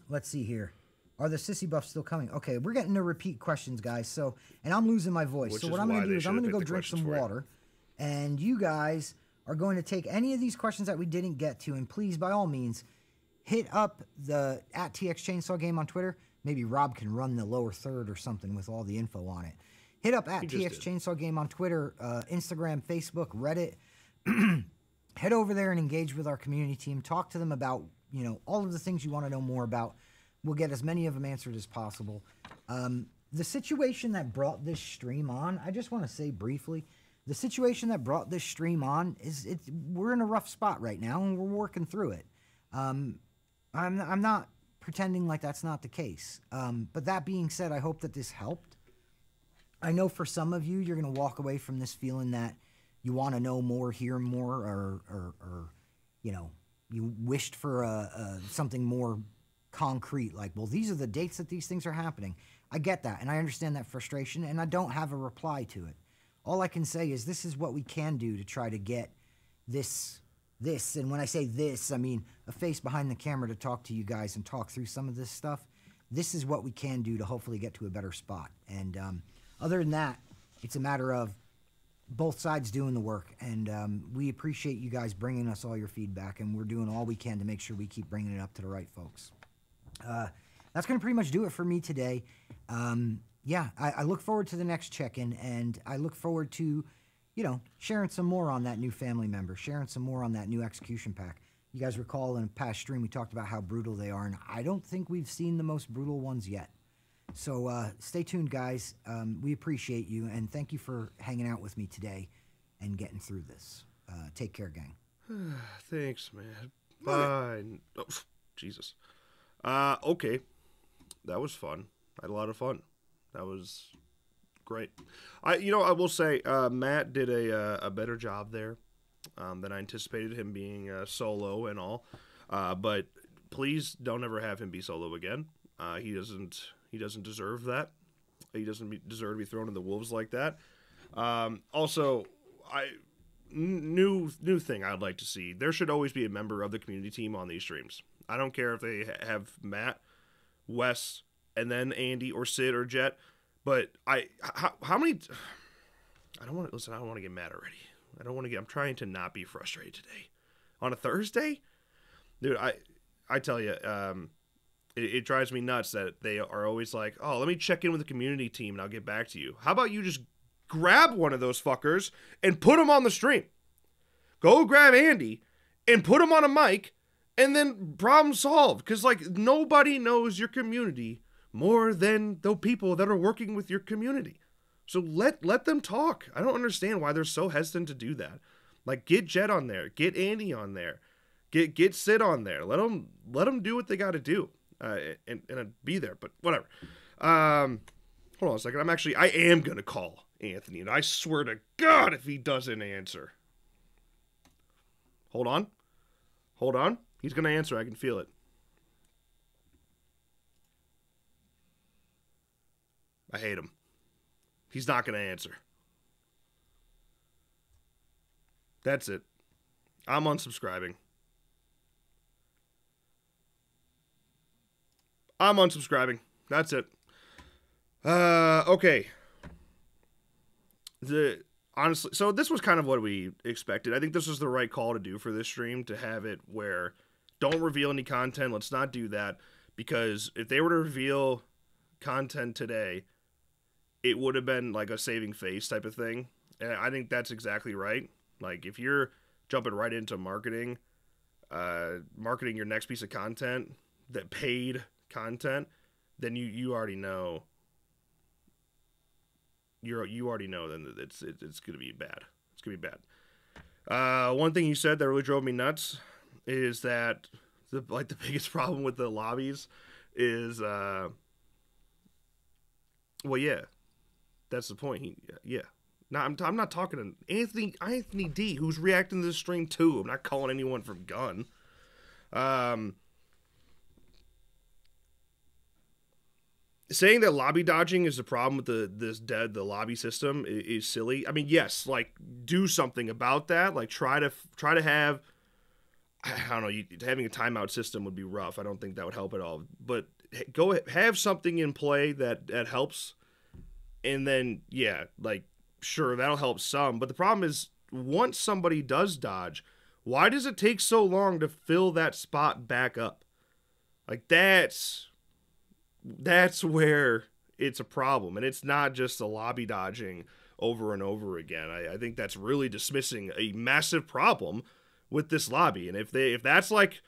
let's see here. Are the sissy buffs still coming? Okay, we're getting to repeat questions, guys. So, and I'm losing my voice. Which so what I'm going to do is I'm going to go drink some you. water, and you guys are going to take any of these questions that we didn't get to, and please, by all means, hit up the at TX Chainsaw Game on Twitter. Maybe Rob can run the lower third or something with all the info on it. Hit up at TX. Chainsaw Game on Twitter, uh, Instagram, Facebook, Reddit. [clears throat] Head over there and engage with our community team. Talk to them about you know all of the things you want to know more about. We'll get as many of them answered as possible. Um, the situation that brought this stream on, I just want to say briefly, the situation that brought this stream on is it. We're in a rough spot right now, and we're working through it. Um, I'm I'm not pretending like that's not the case. Um, but that being said, I hope that this helped. I know for some of you, you're going to walk away from this feeling that you want to know more, hear more, or, or, or you know, you wished for a, a, something more concrete. Like, well, these are the dates that these things are happening. I get that, and I understand that frustration, and I don't have a reply to it. All I can say is this is what we can do to try to get this this and when i say this i mean a face behind the camera to talk to you guys and talk through some of this stuff. This is what we can do to hopefully get to a better spot. And um, other than that it's a matter of both sides doing the work. And um, we appreciate you guys bringing us all your feedback and we're doing all we can to make sure we keep bringing it up to the right folks. Uh, that's going to pretty much do it for me today. Um, yeah, I, I look forward to the next check-in, and I look forward to, you know, sharing some more on that new family member, sharing some more on that new execution pack. You guys recall in a past stream we talked about how brutal they are, and I don't think we've seen the most brutal ones yet. So uh, stay tuned, guys. Um, we appreciate you, and thank you for hanging out with me today and getting through this. Uh, take care, gang. [sighs] Thanks, man. Bye. Oh, Jesus. Uh, okay. That was fun. I had a lot of fun. That was great. I, you know, I will say, uh, Matt did a uh, a better job there um, than I anticipated him being uh, solo and all. Uh, but please don't ever have him be solo again. Uh, he doesn't. He doesn't deserve that. He doesn't deserve to be thrown in the wolves like that. Um, also, I new new thing I'd like to see. There should always be a member of the community team on these streams. I don't care if they ha- have Matt, Wes, and then Andy or Sid or Jet. But I how, how many? I don't want to listen. I don't want to get mad already. I don't want to get. I'm trying to not be frustrated today, on a Thursday, dude. I I tell you, um, it, it drives me nuts that they are always like, oh, let me check in with the community team and I'll get back to you. How about you just grab one of those fuckers and put him on the stream? Go grab Andy and put him on a mic and then problem solved. Because, like, nobody knows your community more than the people that are working with your community. So let let them talk. I don't understand why they're so hesitant to do that. Like, get Jed on there, get Andy on there, get get Sid on there. Let them let them do what they got to do, uh, and and be there. But whatever. Um, hold on a second. I'm actually I am gonna call Anthony, and I swear to God, if he doesn't answer, hold on, hold on. He's gonna answer. I can feel it. I hate him. He's not gonna answer. That's it. I'm unsubscribing. I'm unsubscribing. That's it. Uh, okay. The honestly, so this was kind of what we expected. I think this was the right call to do for this stream to have it where don't reveal any content. Let's not do that because if they were to reveal content today, it would have been like a saving face type of thing. And I think that's exactly right. Like if you're jumping right into marketing, uh, marketing your next piece of content, that paid content, then you you already know. You're you already know then it's it, it's gonna be bad. It's gonna be bad. Uh, one thing you said that really drove me nuts is that the like the [laughs] biggest problem with the lobbies is uh, well yeah, that's the point. He yeah. I'm, I'm not talking to Anthony Anthony D, who's reacting to this stream too. I'm not calling anyone from gun. Um, saying that lobby dodging is the problem with the this dead the lobby system is, is, silly. I mean, yes, like do something about that. Like try to try to have I don't know, you, having a timeout system would be rough. I don't think that would help at all. But go have something in play that that helps, and then yeah, like sure that'll help some. But the problem is once somebody does dodge, why does it take so long to fill that spot back up? Like that's that's where it's a problem. And it's not just the lobby dodging over and over again. I, I, think that's really dismissing a massive problem with this lobby. And if they if that's like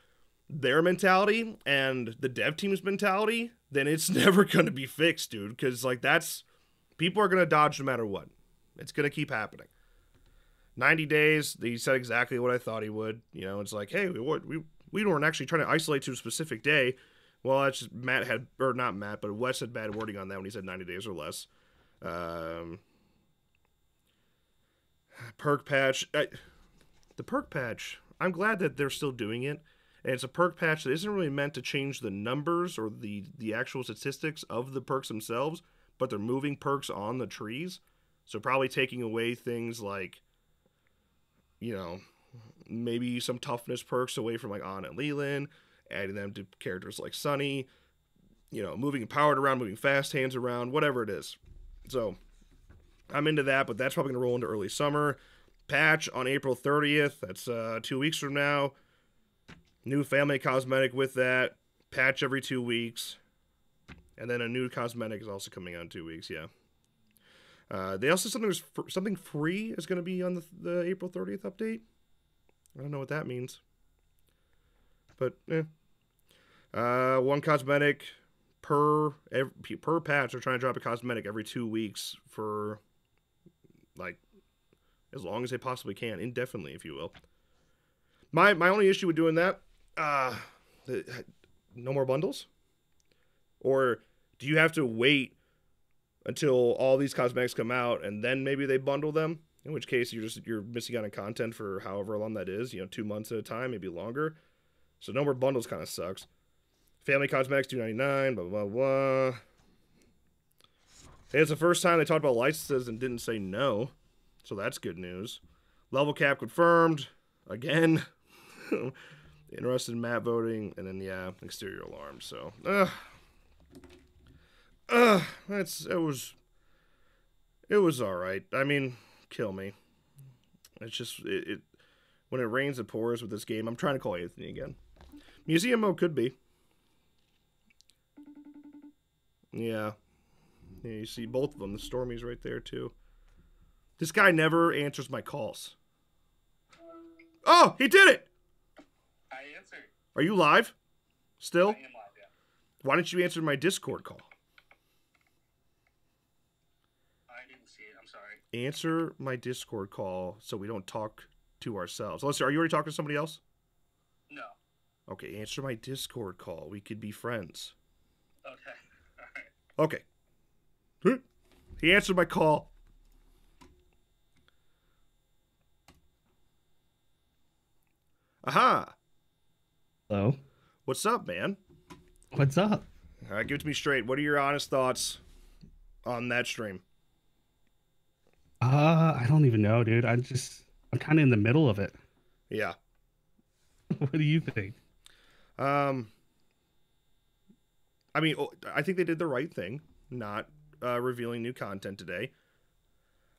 their mentality and the dev team's mentality, then it's [laughs] never gonna be fixed, dude. Cause like that's people are gonna dodge no matter what. It's gonna keep happening. 90 days, he said exactly what I thought he would. You know, it's like, hey, we we we weren't actually trying to isolate to a specific day well, that's just Matt had, or not Matt, but Wes had bad wording on that when he said 90 days or less. Um, perk patch. I, the perk patch, I'm glad that they're still doing it. And it's a perk patch that isn't really meant to change the numbers or the, the actual statistics of the perks themselves, but they're moving perks on the trees. So probably taking away things like, you know, maybe some toughness perks away from like Anna and Leland adding them to characters like Sonny, you know, moving powered around, moving fast hands around, whatever it is. So I'm into that, but that's probably going to roll into early summer. Patch on April 30th. That's uh, two weeks from now. New family cosmetic with that. Patch every two weeks. And then a new cosmetic is also coming out in two weeks. Yeah. Uh, they also said there's something free is going to be on the, the April 30th update. I don't know what that means. But eh. Uh, one cosmetic per every, per patch. They're trying to drop a cosmetic every two weeks for like as long as they possibly can, indefinitely, if you will. My my only issue with doing that, uh, no more bundles, or do you have to wait until all these cosmetics come out and then maybe they bundle them? In which case you're just you're missing out on content for however long that is, you know, two months at a time, maybe longer. So no more bundles kind of sucks. Family cosmetics two ninety nine, blah blah blah. It's the first time they talked about licenses and didn't say no, so that's good news. Level cap confirmed again. [laughs] Interested in map voting, and then yeah, exterior alarm. So, uh, uh, that's it was, it was all right. I mean, kill me. It's just it, it when it rains it pours with this game. I'm trying to call Anthony again. Museum mode could be. Yeah. yeah. You see both of them. The Stormy's right there too. This guy never answers my calls. Oh, he did it! I answered. Are you live? Still? I am live, yeah. Why didn't you answer my Discord call? I didn't see it. I'm sorry. Answer my Discord call so we don't talk to ourselves. Listen, are you already talking to somebody else? No. Okay, answer my Discord call. We could be friends. Okay. [laughs] All right. Okay. He answered my call. Aha! Hello. What's up, man? What's up? All right, give it to me straight. What are your honest thoughts on that stream? Uh, I don't even know, dude. I'm just I'm kind of in the middle of it. Yeah. [laughs] what do you think? Um, I mean, oh, I think they did the right thing, not uh, revealing new content today.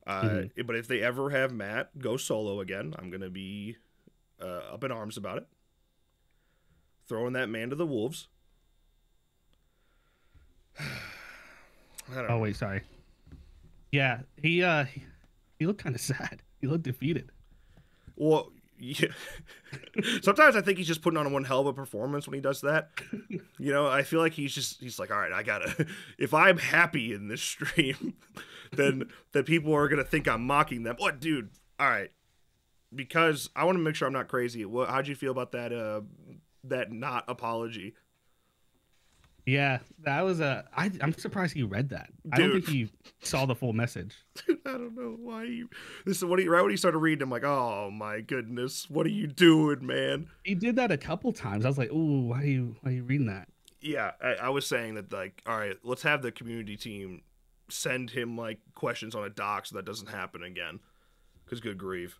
Uh, Mhm. But if they ever have Matt go solo again, I'm gonna be uh, up in arms about it. Throwing that man to the wolves. [sighs] I don't Oh know. wait, sorry. Yeah, he uh he, he looked kind of [laughs] sad. He looked defeated. Well, yeah. [laughs] Sometimes I think he's just putting on one hell of a performance when he does that. [laughs] You know, I feel like he's just he's like, all right, I gotta. If I'm happy in this stream, then then people are gonna think I'm mocking them. What, dude? All right, because I want to make sure I'm not crazy. What? How'd you feel about that? Uh, that not apology? Yeah, that was a. I I'm surprised he read that. I don't think he saw the full message. [laughs] Dude, I don't know why you. This is what he right when he started reading. I'm like, oh my goodness, what are you doing, man? He did that a couple times. I was like, "Ooh, why are you why are you reading that?" yeah, I, I was saying that like, all right, let's have the community team send him like questions on a doc so that doesn't happen again. Cause good grief,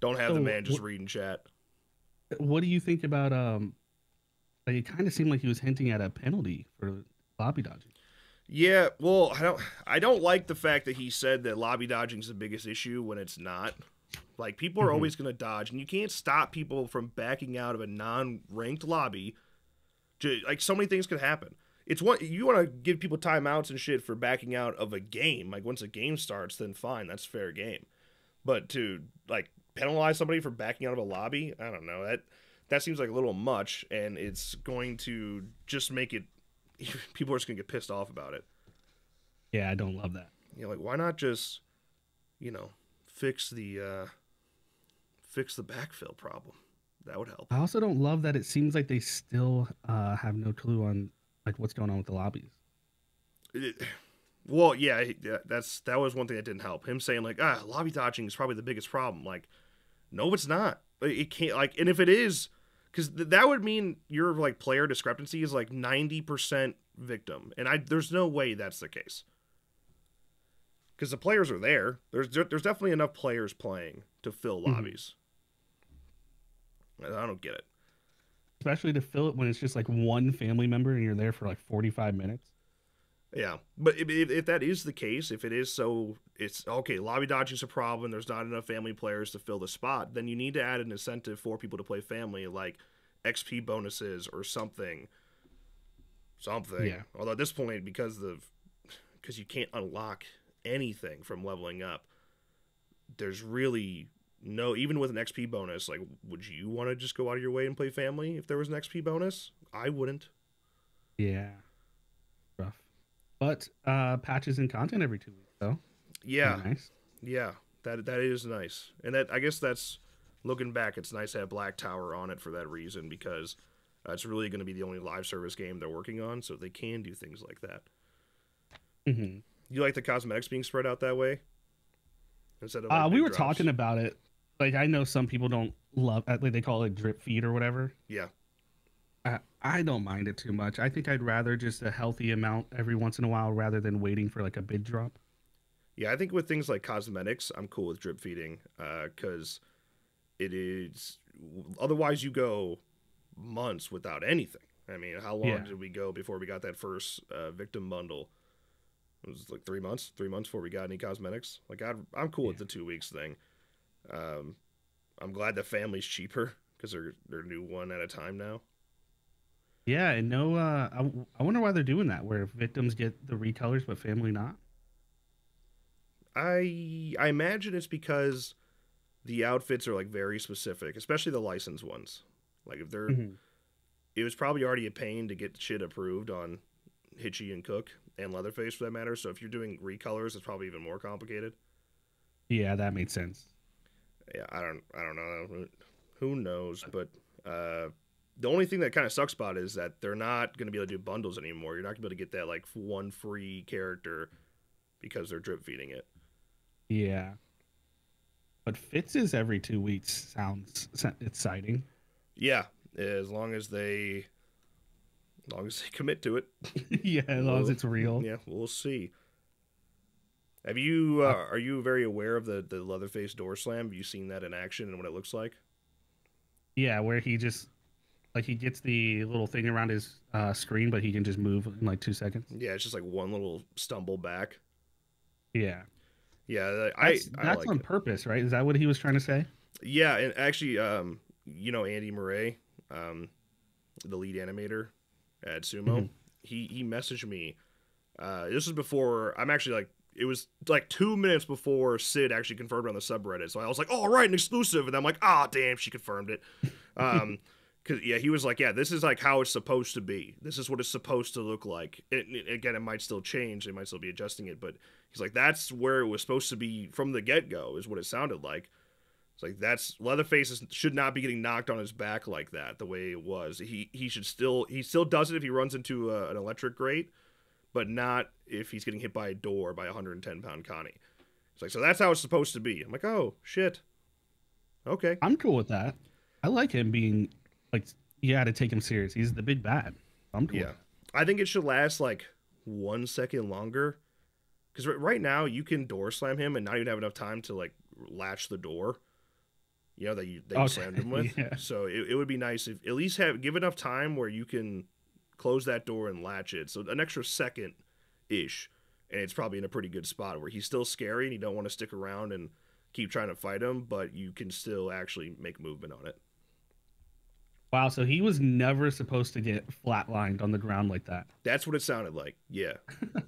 don't have the man just wh- reading chat. What do you think about um? Like it kind of seemed like he was hinting at a penalty for lobby dodging. Yeah, well, I don't, I don't like the fact that he said that lobby dodging is the biggest issue when it's not. Like people are Mhm. always gonna dodge, and you can't stop people from backing out of a non-ranked lobby. Like so many things could happen. It's one you want to give people timeouts and shit for backing out of a game. Like once a game starts, then fine, that's fair game. But to like penalize somebody for backing out of a lobby, I don't know that that seems like a little much, and it's going to just make it. [laughs] People are just gonna get pissed off about it. Yeah, I don't love that. You know, like why not just, you know, fix the uh fix the backfill problem? That would help. I also don't love that it seems like they still uh, have no clue on like what's going on with the lobbies. It- well, yeah, that's that was one thing that didn't help. Him saying like, ah, lobby dodging is probably the biggest problem. Like, no, it's not. It can't. Like, and if it is, because th- that would mean your like player discrepancy is like ninety percent victim, and I there's no way that's the case. Because the players are there. There's there's definitely enough players playing to fill Mhm. lobbies. I I don't get it. Especially to fill it when it's just like one family member and you're there for like 45 minutes. Yeah, but if, if, that is the case, if it is so, it's okay. Lobby dodging is a problem. There's not enough family players to fill the spot. Then you need to add an incentive for people to play family, like XP bonuses or something. Something. Yeah. Although at this point, because of because you can't unlock anything from leveling up, there's really no. Even with an XP bonus, like, would you want to just go out of your way and play family if there was an XP bonus? I wouldn't. Yeah. But uh patches and content every two weeks though. Yeah. Nice. Yeah, that that is nice, and that I guess that's looking back, it's nice to have Black Tower on it for that reason because uh, it's really going to be the only live service game they're working on, so they can do things like that. Mm-hmm. You like the cosmetics being spread out that way instead of? uh, we were drops? talking about it. Like I know some people don't love, uh, like they call it drip feed or whatever. Yeah, I, don't mind it too much. I think I'd rather just a healthy amount every once in a while rather than waiting for like a big drop. yeah. I think with things like cosmetics, I'm cool with drip feeding because it is. Otherwise, you go months without anything. I mean, how long Yeah. did we go before we got that first uh, victim bundle? It was like three months, three months before we got any cosmetics. Like i I'm cool with the two weeks thing. Um, I'm glad the family's cheaper because they're they're new one at a time now. Yeah, and no, uh, I, I wonder why they're doing that, where victims get the recolors but family not. I I imagine it's because the outfits are like very specific, especially the licensed ones. Like if they're, Mhm. it was probably already a pain to get shit approved on Hitchy and Cook and Leatherface for that matter. So if you're doing recolors, it's probably even more complicated. Yeah, that made sense. yeah, I don't, I don't know. Who knows? But uh, the only thing that kind of sucks about it is that they're not going to be able to do bundles anymore. You're not going to be able to get that like one free character because they're drip feeding it. Yeah. But Fitz's every two weeks sounds exciting. Yeah, as long as they, as long as they [laughs] commit to it. [laughs] yeah, as long as it's real. Yeah, we'll see. Have you? Uh, are you very aware of the the Leatherface door slam? Have you seen that in action and what it looks like? Yeah, where he just like he gets the little thing around his uh, screen, but he can just move in like two seconds. Yeah, it's just like one little stumble back. Yeah, Yeah, I that's, I that's like on it. purpose, right? Is that what he was trying to say? Yeah, and actually, um, you know Andy Murray, um, the lead animator at Sumo. Mhm. He he messaged me. Uh, this was before. I'm actually like. It was like two minutes before Sid actually confirmed on the subreddit. So I was like, "Oh, right, an exclusive," and I'm like, "Ah, damn, she confirmed it." [laughs] Um, cause yeah, he was like, "Yeah, this is like how it's supposed to be. This is what it's supposed to look like." It, it- again, it might still change. They might still be adjusting it, but he's like, "That's where it was supposed to be from the get go." Is what it sounded like. It's like that's Leatherface is, should not be getting knocked on his back like that the way it was. He he should still he still does it if he runs into a, an electric grate, but not if he's getting hit by a door by a 110 pound Connie. It's like so that's how it's supposed to be. I'm like oh shit, okay I'm cool with that. I like him being like you got to take him serious. He's the big bad. I'm cool. yeah. I think it should last like one second longer, because right now you can door slam him and not even have enough time to like latch the door. You know that you that you Okay, slammed him with. [laughs] yeah. So it, it would be nice if at least have give enough time where you can close that door and latch it. So an extra second ish, and it's probably in a pretty good spot where he's still scary and you don't want to stick around and keep trying to fight him, but you can still actually make movement on it. Wow, so he was never supposed to get flatlined on the ground like that. That's what it sounded like. Yeah.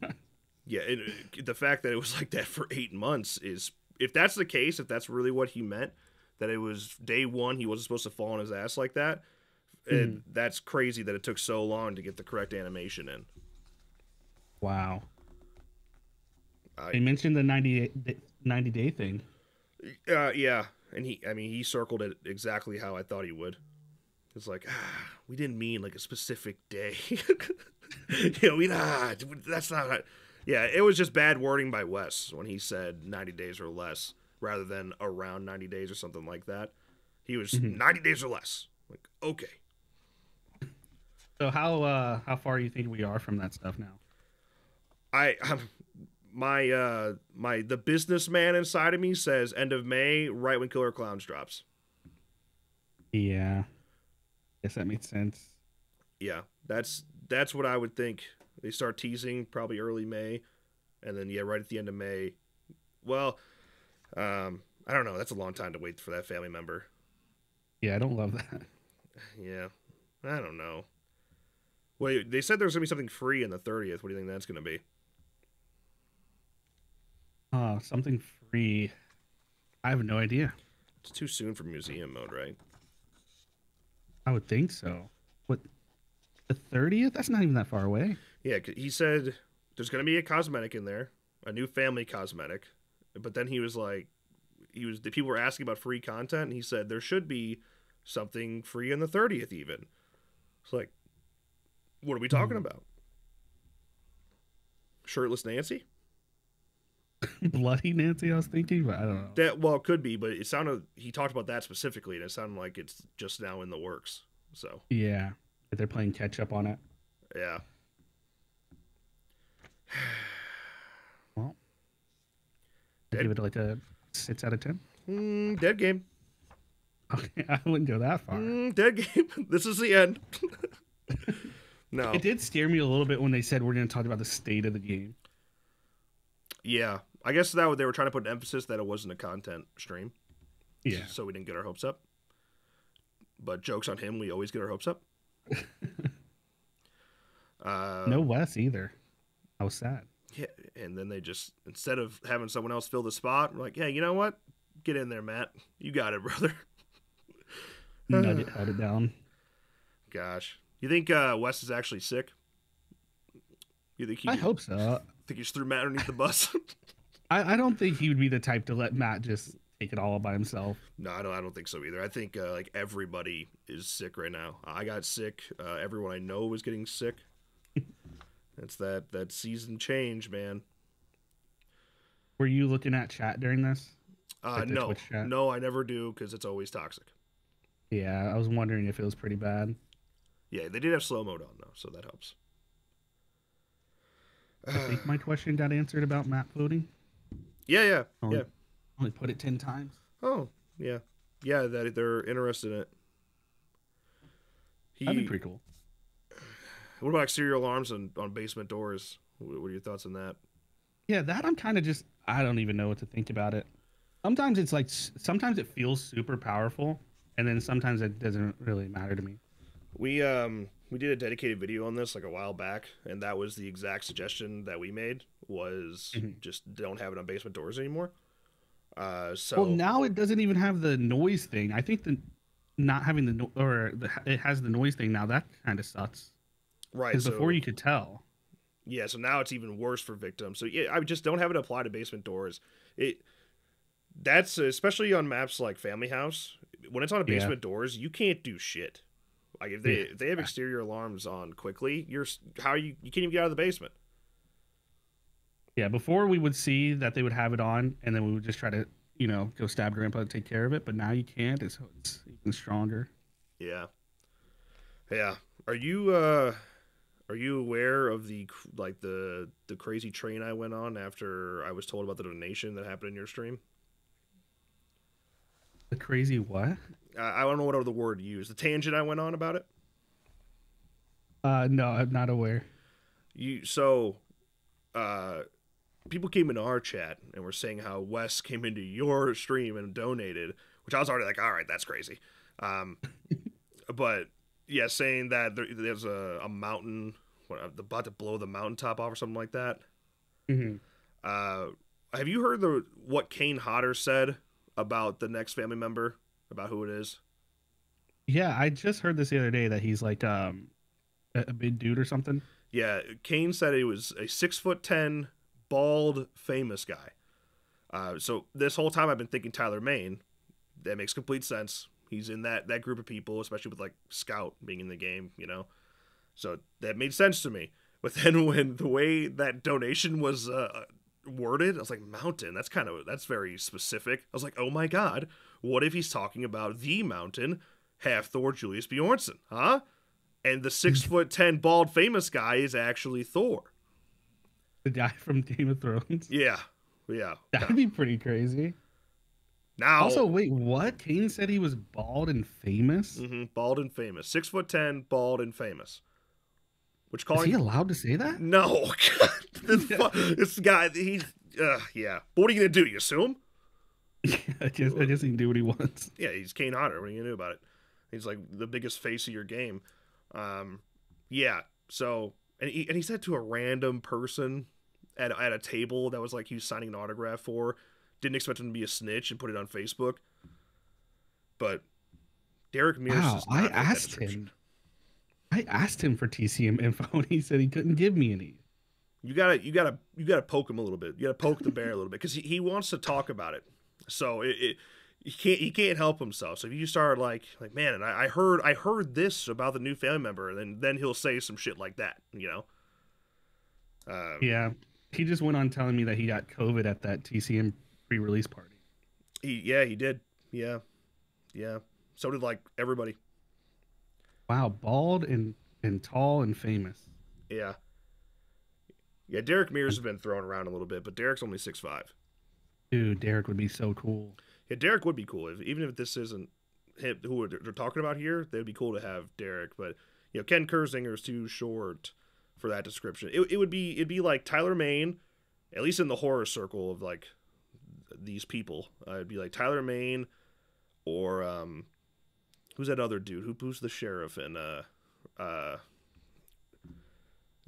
[laughs] yeah. And uh, the fact that it was like that for eight months is, if that's the case, if that's really what he meant, that it was day one, he wasn't supposed to fall on his ass like that. And that's crazy that it took so long to get the correct animation in. Wow. I- They mentioned the 90 day, 90 day thing. Uh, yeah. And he, I mean, he circled it exactly how I thought he would. It's like, ah, we didn't mean like a specific day. [laughs] you know, we, ah, that's not, yeah, it was just bad wording by Wes when he said 90 days or less rather than around 90 days or something like that. He was 90 days or less. Like, okay. So how uh how far do you think we are from that stuff now? I, um, my, uh, my, the businessman inside of me says end of May, right when Killer Clowns drops. Yeah. Guess that makes sense. yeah, that's that's what I would think. They start teasing probably early May, and then yeah, right at the end of May. Well, um, I don't know. That's a long time to wait for that family member. Yeah, I don't love that. [laughs] Yeah, I don't know. Wait, they said there's gonna be something free in the thirtieth. What do you think that's gonna be? Uh something free. I have no idea. It's too soon for museum mode, right? I would think so. What the 30th? That's not even that far away. Yeah, he said there's gonna be a cosmetic in there, a new family cosmetic, but then he was like, he was the people were asking about free content, and he said there should be something free on the thirtieth. Even it's like, what are we talking Hmm. about? Shirtless Nancy? [laughs] Bloody Nancy, I was thinking, but I don't know. That well, it could be, but it sounded he talked about that specifically, and it sounded like it's just now in the works. So Yeah, they're playing catch up on it. yeah, [sighs] Well, I Dead- give it like a six out of ten. mm, dead game. [laughs] Okay, I wouldn't go that far. Mm, dead game. [laughs] this is the end. no. It did scare me a little bit when they said we're going to talk about the state of the game. Yeah, I guess that they were trying to put an emphasis that it wasn't a content stream, Yeah, so we didn't get our hopes up. But jokes on him, we always get our hopes up. [laughs] uh, no Wes either. I was sad. Yeah, and then they just instead of having someone else fill the spot, we're like, hey, you know what? Get in there, Matt. You got it, [laughs] brother. Nugget held [sighs] it down. Gosh, you think uh, Wes is actually sick? You think he? I hope so. Think he just threw Matt underneath the bus? [laughs] I, I don't think he would be the type to let Matt just take it all by himself. no, I don't. I don't think so either. I think uh, like everybody is sick right now. I got sick. Uh, everyone I know is getting sick. [laughs] it's that that season change, man. Were you looking at chat during this? Uh, Like no, no, I never do because it's always toxic. Yeah, I was wondering if it was pretty bad. Yeah, they did have slow mode on though, so that helps. I think my [sighs] question got answered about Matt voting. Yeah, yeah, Oh. yeah. Only put it ten times. Oh, yeah, yeah. That they're interested in it. He, That'd be pretty cool. what about exterior alarms on, on basement doors? What, what are your thoughts on that? Yeah, that I'm kind of just I don't even know what to think about it. Sometimes it's like sometimes it feels super powerful, and then sometimes it doesn't really matter to me. We um we did a dedicated video on this like a while back, and that was the exact suggestion that we made was Mhm. just don't have it on basement doors anymore. Uh, so Well, now it doesn't even have the noise thing. I think the not having the no- or the, it has the noise thing now. That kind of sucks. right, Because so before you could tell. yeah, so now it's even worse for victims. So yeah, I just don't have it apply to basement doors. It that's especially on maps like Family House when it's on a Yeah. basement doors, you can't do shit. Like if they Yeah. if they have exterior alarms on quickly, you're how you you can't even get out of the basement. Yeah, before we would see that they would have it on, and then we would just try to, you know, go stab grandpa to take care of it. But now you can't. It's, it's even stronger. Yeah. Yeah. Are you uh are you aware of the like the the crazy train I went on after I was told about the donation that happened in your stream? The crazy what? I I don't know what other word to use. The tangent I went on about it. Uh, no, I'm not aware. You so uh people came into our chat and were saying how Wes came into your stream and donated, which I was already like, all right, that's crazy. Um [laughs] but yeah, saying that there, there's a, a mountain what, about to blow the mountaintop off or something like that. hmm Uh, have you heard the what Kane Hodder said about the next family member about who it is? Yeah, I just heard this the other day that he's like um a, big dude or something. Yeah, Kane said he was a six foot ten, bald, famous guy. Uh, so this whole time I've been thinking Tyler Mane. That makes complete sense. He's in that that group of people, especially with like Scout being in the game, you know. So that made sense to me. But then when the way that donation was uh, worded, I was like, Mountain. That's kind of that's very specific. I was like, oh my god, what if he's talking about the Mountain, Hafthor, Julius Bjornsson, huh? And the six [laughs] foot ten bald famous guy is actually Thor. The guy from Game of Thrones. Yeah, yeah. That'd be pretty crazy. Now, Also, wait, what? Kane said he was bald and famous. mhm, bald and famous, six foot ten, bald and famous. Which Is he allowed to say that? No, [laughs] God, this, fu- this guy, he's, uh, yeah. But what are you gonna do? You assume? [laughs] I guess I guess he can do what he wants. Yeah, he's Kane Hodder. What are you gonna do about it? He's like the biggest face of your game. Um, yeah. So, and he, and he said to a random person at at a table that was like he was signing an autograph for. Didn't expect him to be a snitch and put it on Facebook. But Derek Mears. Wow, I asked him. I asked him for TCM info, [laughs] and he said he couldn't give me any. You gotta, you gotta, you gotta poke him a little bit. You gotta poke the bear a little bit because he, he wants to talk about it. So it, it he can't he can't help himself. So if you start like like man, and I, I heard I heard this about the new family member, and then then he'll say some shit like that, you know. Um, yeah, he just went on telling me that he got COVID at that TCM pre-release party. He yeah he did yeah yeah so did like everybody. Wow, bald and and tall and famous. Yeah. Yeah, Derek Mears has been thrown around a little bit, but Derek's only six five. Dude, Derek would be so cool. Yeah, Derek would be cool. If, even if this isn't him, who they're talking about here, they'd be cool to have Derek. But you know, Ken Kirzinger is too short for that description. It, it would be it'd be like Tyler Mane, at least in the horror circle of like these people. Uh, it'd be like Tyler Mane, or um, who's that other dude who who's the sheriff and uh uh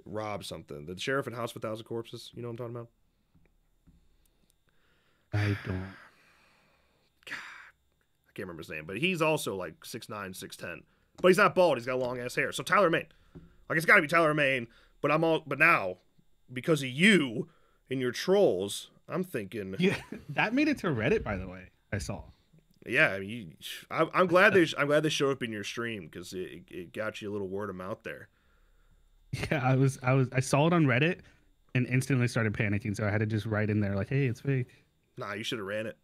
Rob something. The sheriff in House of a Thousand Corpses. You know what I'm talking about? I don't. God, I can't remember his name, but he's also like 6'9", 6'10". But he's not bald. He's got long ass hair. So Tyler Mane, like it's got to be Tyler Mane. But I'm all. But now, because of you and your trolls, I'm thinking. Yeah, [laughs] that made it to Reddit, by the way. I saw. Yeah, I mean, you, I, I'm glad they. I'm glad they showed up in your stream because it, it got you a little word of mouth there. [laughs] Yeah, I was. I was. I saw it on Reddit, and instantly started panicking. So I had to just write in there like, "Hey, it's fake." Nah, you should have ran it.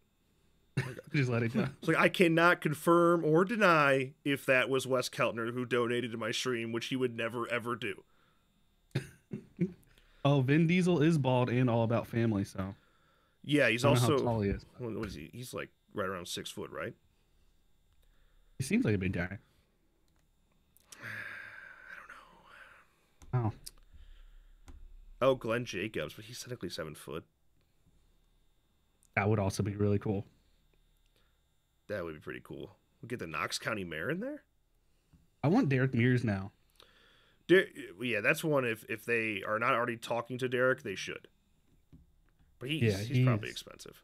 [laughs] just let it go. It's like I cannot confirm or deny if that was Wes Keltner who donated to my stream, which he would never ever do. [laughs] oh, Vin Diesel is bald and all about family, so. Yeah, he's also. How tall he is. What is he? He's like right around six foot, right? He seems like a big guy. [sighs] I don't know. Oh. Oh, Glenn Jacobs, but he's technically seven foot. That would also be really cool. That would be pretty cool. We get the Knox County Mayor in there. I want Derek Mears now. Der- yeah, that's one. If if they are not already talking to Derek, they should. But he's yeah, he's, he's probably expensive.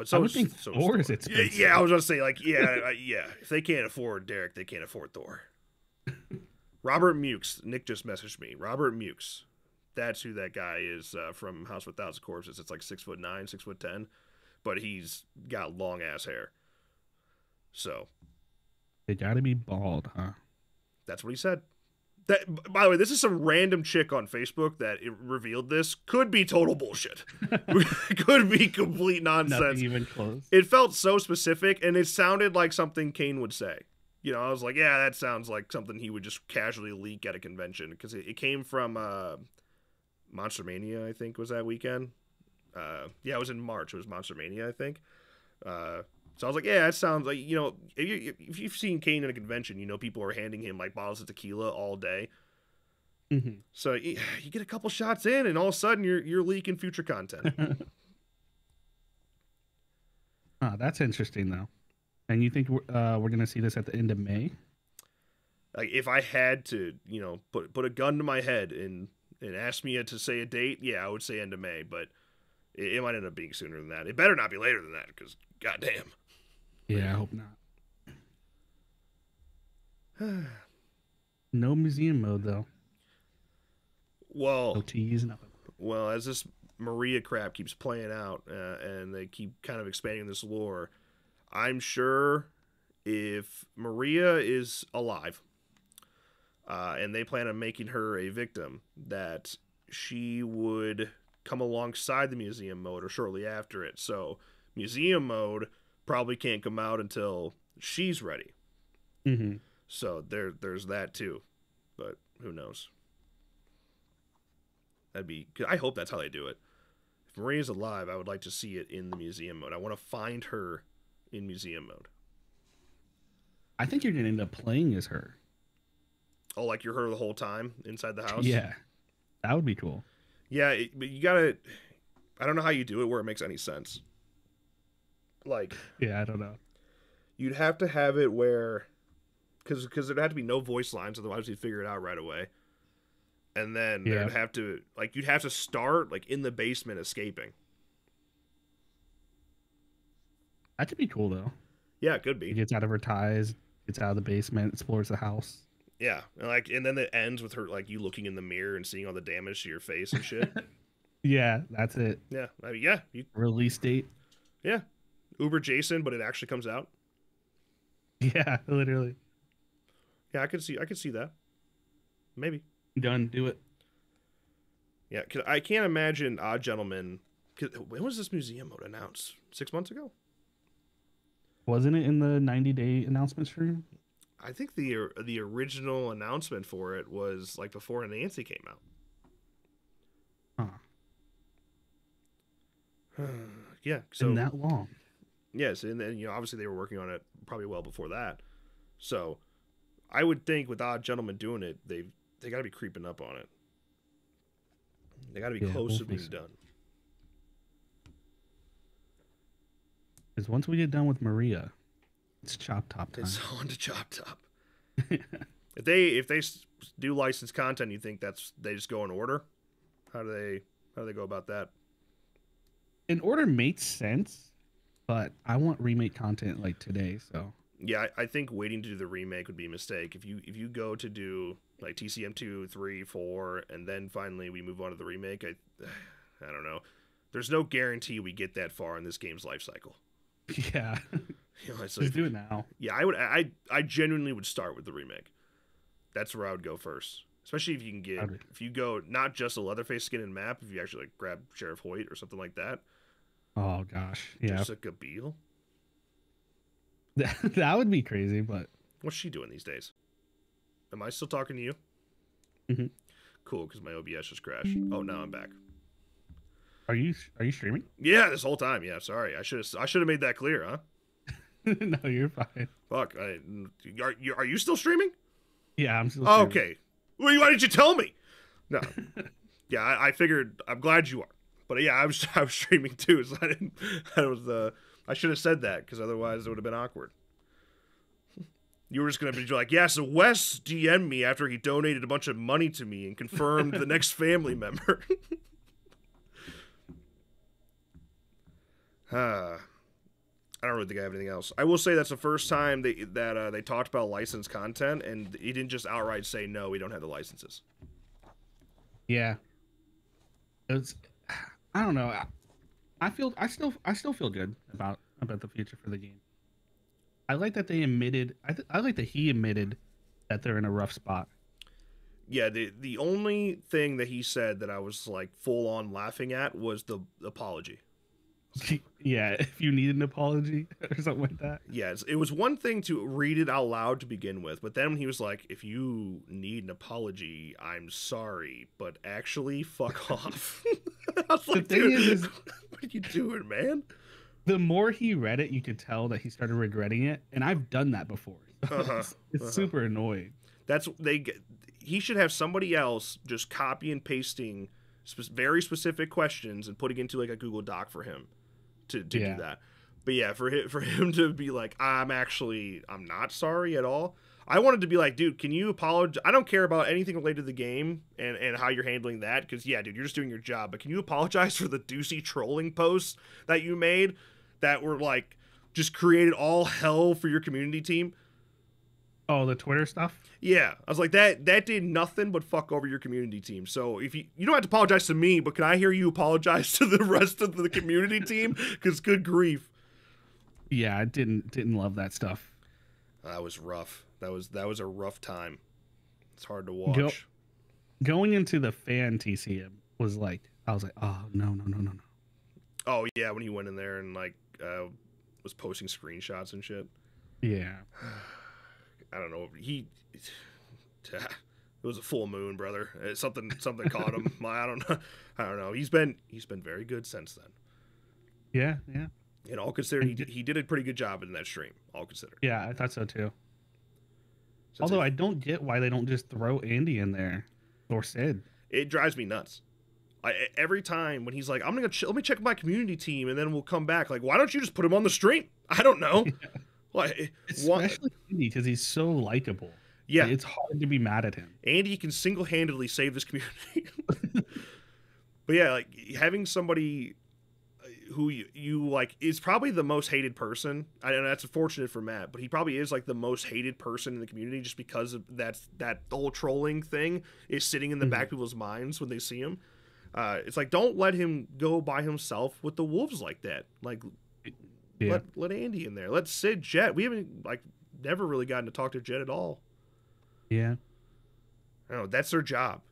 But so I would think so Thor is expensive. Yeah, I was gonna say like yeah, [laughs] uh, yeah. If they can't afford Derek, they can't afford Thor. [laughs] Robert Mukes. Nick just messaged me. Robert Mukes that's who that guy is uh, from House with Thousand Corpses. It's like six foot nine, six foot ten, but he's got long ass hair. So they got to be bald, huh? That's what he said. That, by the way, this is some random chick on Facebook that revealed this. Could be total bullshit. [laughs] [laughs] Could be complete nonsense. Nothing even close. It felt so specific, and it sounded like something Kane would say. You know, I was like, yeah, that sounds like something he would just casually leak at a convention because it, it, came from uh, Monster Mania, I think, was that weekend. Uh, yeah, it was in March. It was Monster Mania, I think. Uh, so I was like, yeah, that sounds like you know, if, you, if you've seen Kane in a convention, you know, people are handing him like bottles of tequila all day. Mm-hmm. So you, you get a couple shots in, and all of a sudden you're you're leaking future content. oh, [laughs] that's interesting though. And you think we're, uh, we're gonna see this at the end of May? Like, if I had to, you know, put put a gun to my head and and asked me to say a date, yeah, I would say end of May, but it, it might end up being sooner than that. It better not be later than that because goddamn. Yeah, I hope not. [sighs] no museum mode though. Well, no teas, nothing. Well, as this Maria crap keeps playing out, uh, and they keep kind of expanding this lore, I'm sure if Maria is alive, uh, and they plan on making her a victim, that she would come alongside the museum mode or shortly after it. So, museum mode probably can't come out until she's ready. Mm-hmm. So there, there's that too, but who knows? That'd be. I hope that's how they do it. If Maria's alive, I would like to see it in the museum mode. I want to find her in museum mode. I think you're gonna end up playing as her. Oh, like you're her the whole time inside the house? Yeah. That would be cool. Yeah, it, but you gotta. I don't know how you do it where it makes any sense. Like. Yeah, I don't know. You'd have to have it where. Because because there'd have to be no voice lines, otherwise you'd figure it out right away. And then yeah. there'd have to. Like, you'd have to start, like, in the basement escaping. That could be cool, though. Yeah, it could be. He gets out of her ties, gets out of the basement, explores the house. Yeah, and like, and then it ends with her like you looking in the mirror and seeing all the damage to your face and shit. [laughs] Yeah, that's it. Yeah, I mean, yeah, you, Release date. yeah, Uber Jason, but it actually comes out. [laughs] Yeah, literally. Yeah, I could see, I could see that. Maybe. Done. Do it. Yeah, 'cause I can't imagine Odd Gentleman. 'cause When was this museum mode announced? Six months ago. Wasn't it in the 90 day announcement stream? I think the the original announcement for it was like before Nancy came out. Huh. [sighs] yeah, so Been that long. Yes, and then you know obviously they were working on it probably well before that. So I would think with Odd Gentleman doing it, they've they got to be creeping up on it. They got to be Yeah, close to being so. done. Because once we get done with Maria, it's chop top time. It's on to Chop Top. [laughs] if they if they do licensed content, you think that's they just go in order? How do they how do they go about that? In order makes sense, but I want remake content like today. So Yeah, I, I think waiting to do the remake would be a mistake. If you if you go to do like TCM two, three, four, and then finally we move on to the remake, I [sighs] I don't know. There's no guarantee we get that far in this game's life cycle. [laughs] yeah, [laughs] You know, it's just do it now. yeah, I would I I genuinely would start with the remake. That's where I would go first. Especially if you can get if you go not just a Leatherface skin and map, if you actually like grab Sheriff Hoyt or something like that. Oh gosh, yeah, Jessica Biel. that, [laughs] that would be crazy. But What's she doing these days? Am I still talking to you? Mm-hmm. Cool, because my OBS just crashed. Oh, now I'm back. are you are you streaming? Yeah, this whole time. Yeah, sorry. I should have. I should have made that clear, huh? [laughs] no, you're fine. Fuck. I, are you are you still streaming? Yeah, I'm still. Oh, streaming. okay. Well, why didn't you tell me? No. [laughs] yeah, I, I figured. I'm glad you are. But yeah, I was [laughs] I was streaming too, so I didn't. [laughs] I was uh, I should have said that because otherwise it would have been awkward. [laughs] You were just gonna be like, yeah. So Wes DM'd me after he donated a bunch of money to me and confirmed the next family member. uh, I don't really think I have anything else. I will say that's the first time they that uh, they talked about licensed content, and he didn't just outright say no, we don't have the licenses. Yeah. It's I don't know. I, feel I still I still feel good about about the future for the game. I like that they admitted I th- I like that he admitted that they're in a rough spot. Yeah, the the only thing that he said that I was like full on laughing at was the apology. [laughs] yeah, if you need an apology [laughs] or something like that. Yes, it was one thing to read it out loud to begin with, but then when he was like, "If you need an apology, I'm sorry, but actually, fuck [laughs] off." I was The like, thing "Dude, is- is- what are you doing, man?" The more he read it, you could tell that he started regretting it, and I've done that before. Uh-huh, it's it's uh-huh. super annoying. That's they. He should have somebody else just copy and pasting spe- very specific questions and putting into like a Google Doc for him to, to Yeah. do that. But yeah, for him, [laughs] for him to be like, I'm actually, I'm not sorry at all. I wanted to be like, dude, can you apologize? I don't care about anything related to the game and, and how you're handling that. Because, yeah, dude, you're just doing your job. But can you apologize [laughs] for the doozy trolling posts that you made that were like, just created all hell for your community team? Oh, the Twitter stuff. Yeah, I was like that. That did nothing but fuck over your community team. So if you you don't have to apologize to me, but can I hear you apologize [laughs] to the rest of the community team? Because good grief, Yeah, I didn't didn't love that stuff. that was rough. That was that was a rough time. It's hard to watch. Go- Going into the fan TCM was like I was like, oh no no no no no. Oh yeah, when he went in there and like uh, was posting screenshots and shit. Yeah. [sighs] [sighs] [sighs] I don't know. He. It was a full moon, brother. Uh, Something something caught him. [laughs] I don't know. I don't know. He's been he's been very good since then. Yeah, yeah. And all considered, he did, he did a pretty good job in that stream. All considered. Yeah, I thought so too. Although I don't get why they don't just throw Andy in there or Sid. it drives me nuts. I, every time when he's like, "I'm gonna ch- let me check my community team and then we'll come back." Like, why don't you just put him on the stream? I don't know. [laughs] Why- Especially Andy because he's so likable. yeah, It's hard to be mad at him. Andy can single handedly save this community. [laughs] but yeah, like having somebody uh, who you, you like is probably the most hated person. I know that's unfortunate for Matt, but he probably is like the most hated person in the community just because of that's that whole trolling thing is sitting in the back of people's minds when they see him. Uh, it's like don't let him go by himself with the wolves like that. Like Yeah. let let Andy in there. Let Sid Jet. We haven't like never really gotten to talk to Jet at all. Yeah. I know that's their job.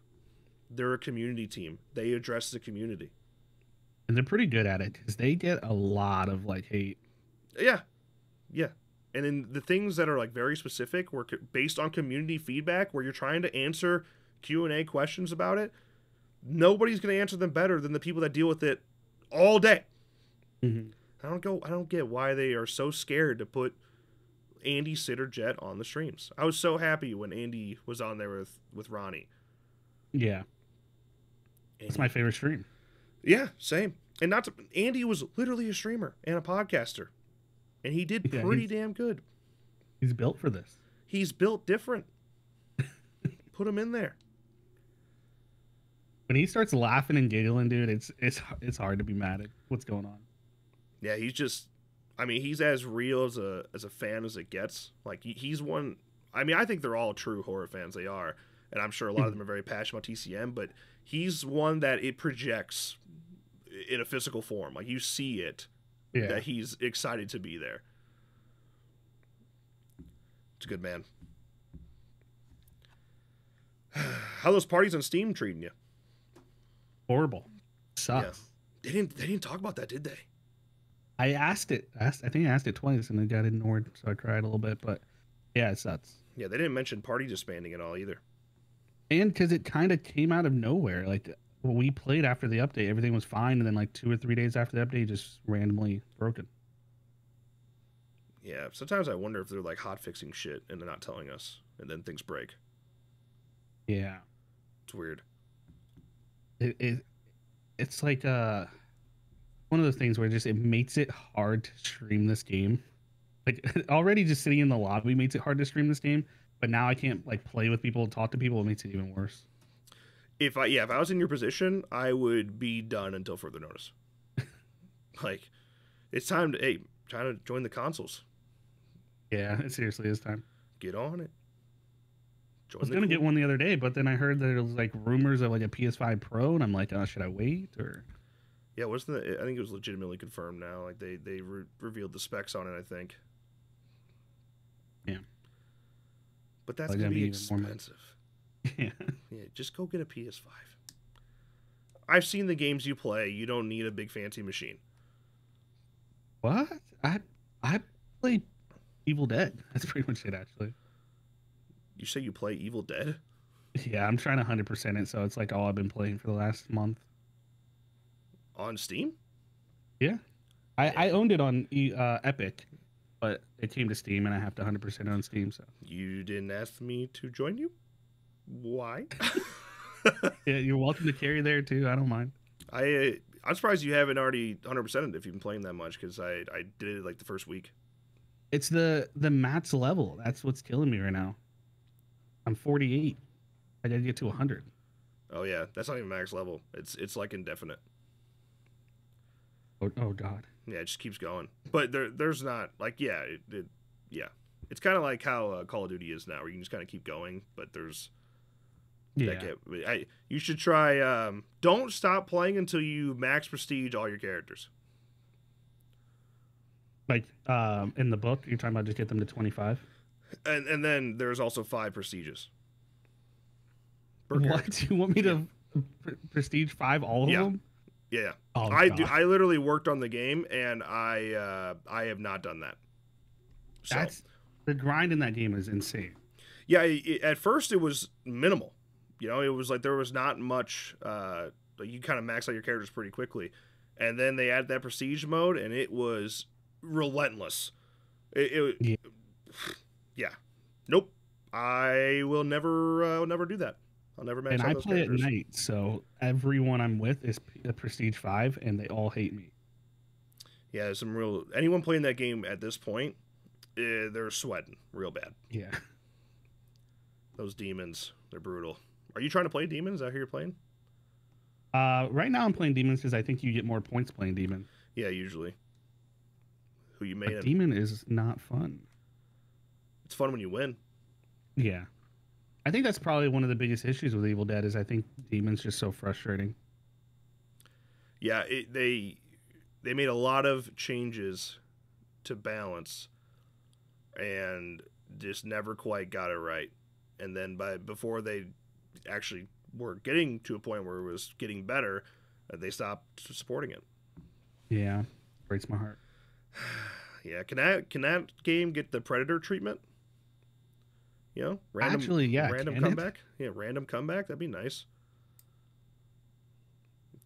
They're a community team. They address the community. And they're pretty good at it because they get a lot of like hate. Yeah, yeah. And then the things that are like very specific, were based on community feedback, where you're trying to answer Q and A questions about it. Nobody's going to answer them better than the people that deal with it all day. Mhm. I don't go. I don't get why they are so scared to put Andy, Sid, or Jet on the streams. I was so happy when Andy was on there with with Ronnie. Yeah. It's my favorite stream. Yeah, same. And not to, Andy was literally a streamer and a podcaster, and he did Yeah, pretty damn good. He's built for this. He's built different. [laughs] Put him in there. When he starts laughing and giggling, dude, it's it's it's hard to be mad at what's going on. Yeah, he's just. I mean, he's as real as a as a fan as it gets. Like he, he's one. I mean, I think they're all true horror fans. They are, and I'm sure a lot of hmm. them are very passionate about TCM. But he's one that it projects in a physical form. Like you see it Yeah. that he's excited to be there. It's a good man. [sighs] How those parties on Steam treating you? Horrible. Sucks. They didn't. They didn't talk about that, did they? I asked it. Asked, I think I asked it twice and it got ignored, so I cried a little bit. But yeah, it sucks. Yeah, they didn't mention party disbanding at all either. And because it kind of came out of nowhere. Like when we played after the update, everything was fine, and then like two or three days after the update, just randomly broken. Yeah, sometimes I wonder if they're like hot fixing shit and they're not telling us, and then things break. Yeah. It's weird. It, it it's like uh one of those things where just it makes it hard to stream this game. Like [laughs] already just sitting in the lobby makes it hard to stream this game, but now I can't like play with people, talk to people. It makes it even worse. If I yeah, if I was in your position, I would be done until further notice. [laughs] like, it's time to hey, trying to join the consoles. Yeah, it [laughs] seriously is time. Get on it. Join I was gonna cool- get one the other day, but then I heard there was like rumors of like a PS5 Pro, and I'm like, oh, should I wait or? Yeah, wasn't the, I think it was legitimately confirmed now. Like they they re- revealed the specs on it. I think. Yeah. But that's Probably gonna be be even more money. expensive. [laughs] yeah, Yeah, just go get a PS5. I've seen the games you play. You don't need a big fancy machine. what? I I play Evil Dead. [laughs] That's pretty much it, actually. You say you play Evil Dead? Yeah, I'm trying to hundred percent it, so it's like all I've been playing for the last month. On Steam? Yeah, I, I owned it on uh, Epic, but it came to Steam, and I have to hundred percent on Steam. So You didn't ask me to join you? Why? [laughs] yeah, you're welcome to carry there too. I don't mind. I uh, I'm surprised you haven't already 100% it if you've been playing that much because I I did it like the first week. It's the the max level. That's what's killing me right now. I'm 48. I gotta get to 100. Oh yeah, that's not even max level. It's it's like indefinite. Oh, oh God. Yeah, it just keeps going. But there there's not like yeah it, it yeah. It's kind of like how uh, Call of Duty is now, where you can just kind of keep going, but there's Yeah. get, I, you should try. Um, don't stop playing until you max prestige all your characters. Like um, in the book, you're talking about just get them to 25. And and then there's also five prestiges. Per character. What? [laughs] You want me to pre- prestige five all of Yeah. them? Yeah, Oh, I do. I literally worked on the game, and I uh, I have not done that. So That's the grind in that game is insane. yeah, i i- at first it was minimal. You know, it was like there was not much. Uh, you kind of max out your characters pretty quickly, and then they added that prestige mode, and it was relentless. It, it Yeah. yeah. Nope. I will never uh, never do that. I'll never max and I play at night, so everyone I'm with is a prestige five, and they all hate me. Yeah, there's some real anyone playing that game at this point, eh, they're sweating real bad. Yeah. Those demons, they're brutal. Are you trying to play demons? Out here you're playing? Uh, right now I'm playing demons because I think you get more points playing demon. Yeah, usually. Who you made? demon is not fun. It's fun when you win. Yeah. I think that's probably one of the biggest issues with Evil Dead is I think demon's just so frustrating. Yeah, it, they they made a lot of changes to balance, and just never quite got it right. And then by before they actually were getting to a point where it was getting better, uh, they stopped supporting it. Yeah, breaks my heart. [sighs] yeah, can that can that game get the Predator treatment? You know, random, actually, yeah, random comeback. It? Yeah, random comeback. That'd be nice.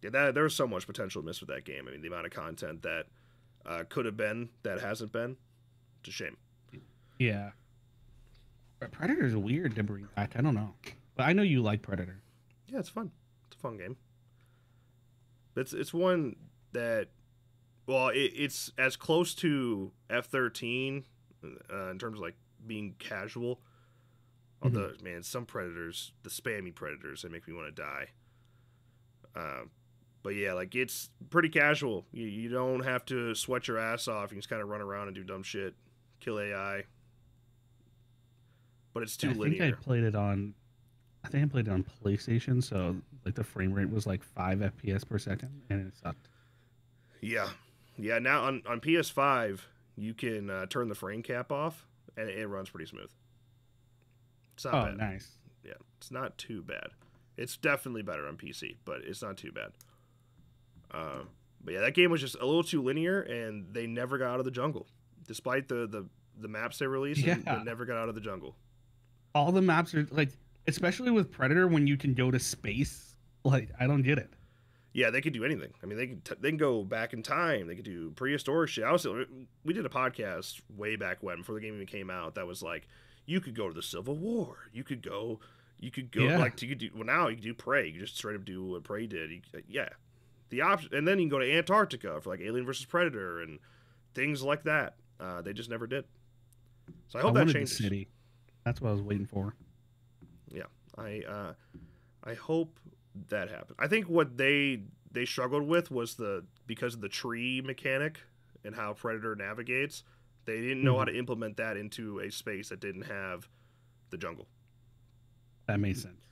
Yeah, that there's so much potential missed with that game. I mean, the amount of content that uh, could have been that hasn't been. It's a shame. Yeah. Predator's weird to bring back. I don't know, but I know you like Predator. Yeah, it's fun. It's a fun game. It's it's one that, well, it, it's as close to F thirteen uh, in terms of like being casual. Although, mm-hmm. man, some predators, the spammy predators, they make me want to die. Uh, but yeah, like it's pretty casual. You, you don't have to sweat your ass off. You just kind of run around and do dumb shit, kill AI. But it's too I linear. I think I played it on. I think I played it on PlayStation, so like the frame rate was like five FPS per second, and it sucked. Yeah, yeah. Now on on PS5, you can uh, turn the frame cap off, and it runs pretty smooth. It's not oh, bad. nice. Yeah, it's not too bad. It's definitely better on PC, but it's not too bad. Uh, but yeah, that game was just a little too linear, and they never got out of the jungle, despite the the, the maps they released. Yeah. they never got out of the jungle. All the maps are like, especially with Predator, when you can go to space. Like, I don't get it. Yeah, they could do anything. I mean, they can t- they can go back in time. They could do prehistoric shit. I was we did a podcast way back when before the game even came out. That was like, you could go to the Civil War. You could go. You could go yeah. like you could do. Well, now you could do Prey. You just straight up do what Prey did. You, yeah, the option, and then you can go to Antarctica for like Alien versus Predator and things like that. Uh, they just never did. So I hope I that changes. city. That's what I was waiting for. Yeah, I uh, I hope that happens. I think what they they struggled with was the because of the tree mechanic and how Predator navigates. They didn't know mm-hmm. how to implement that into a space that didn't have the jungle. That makes sense.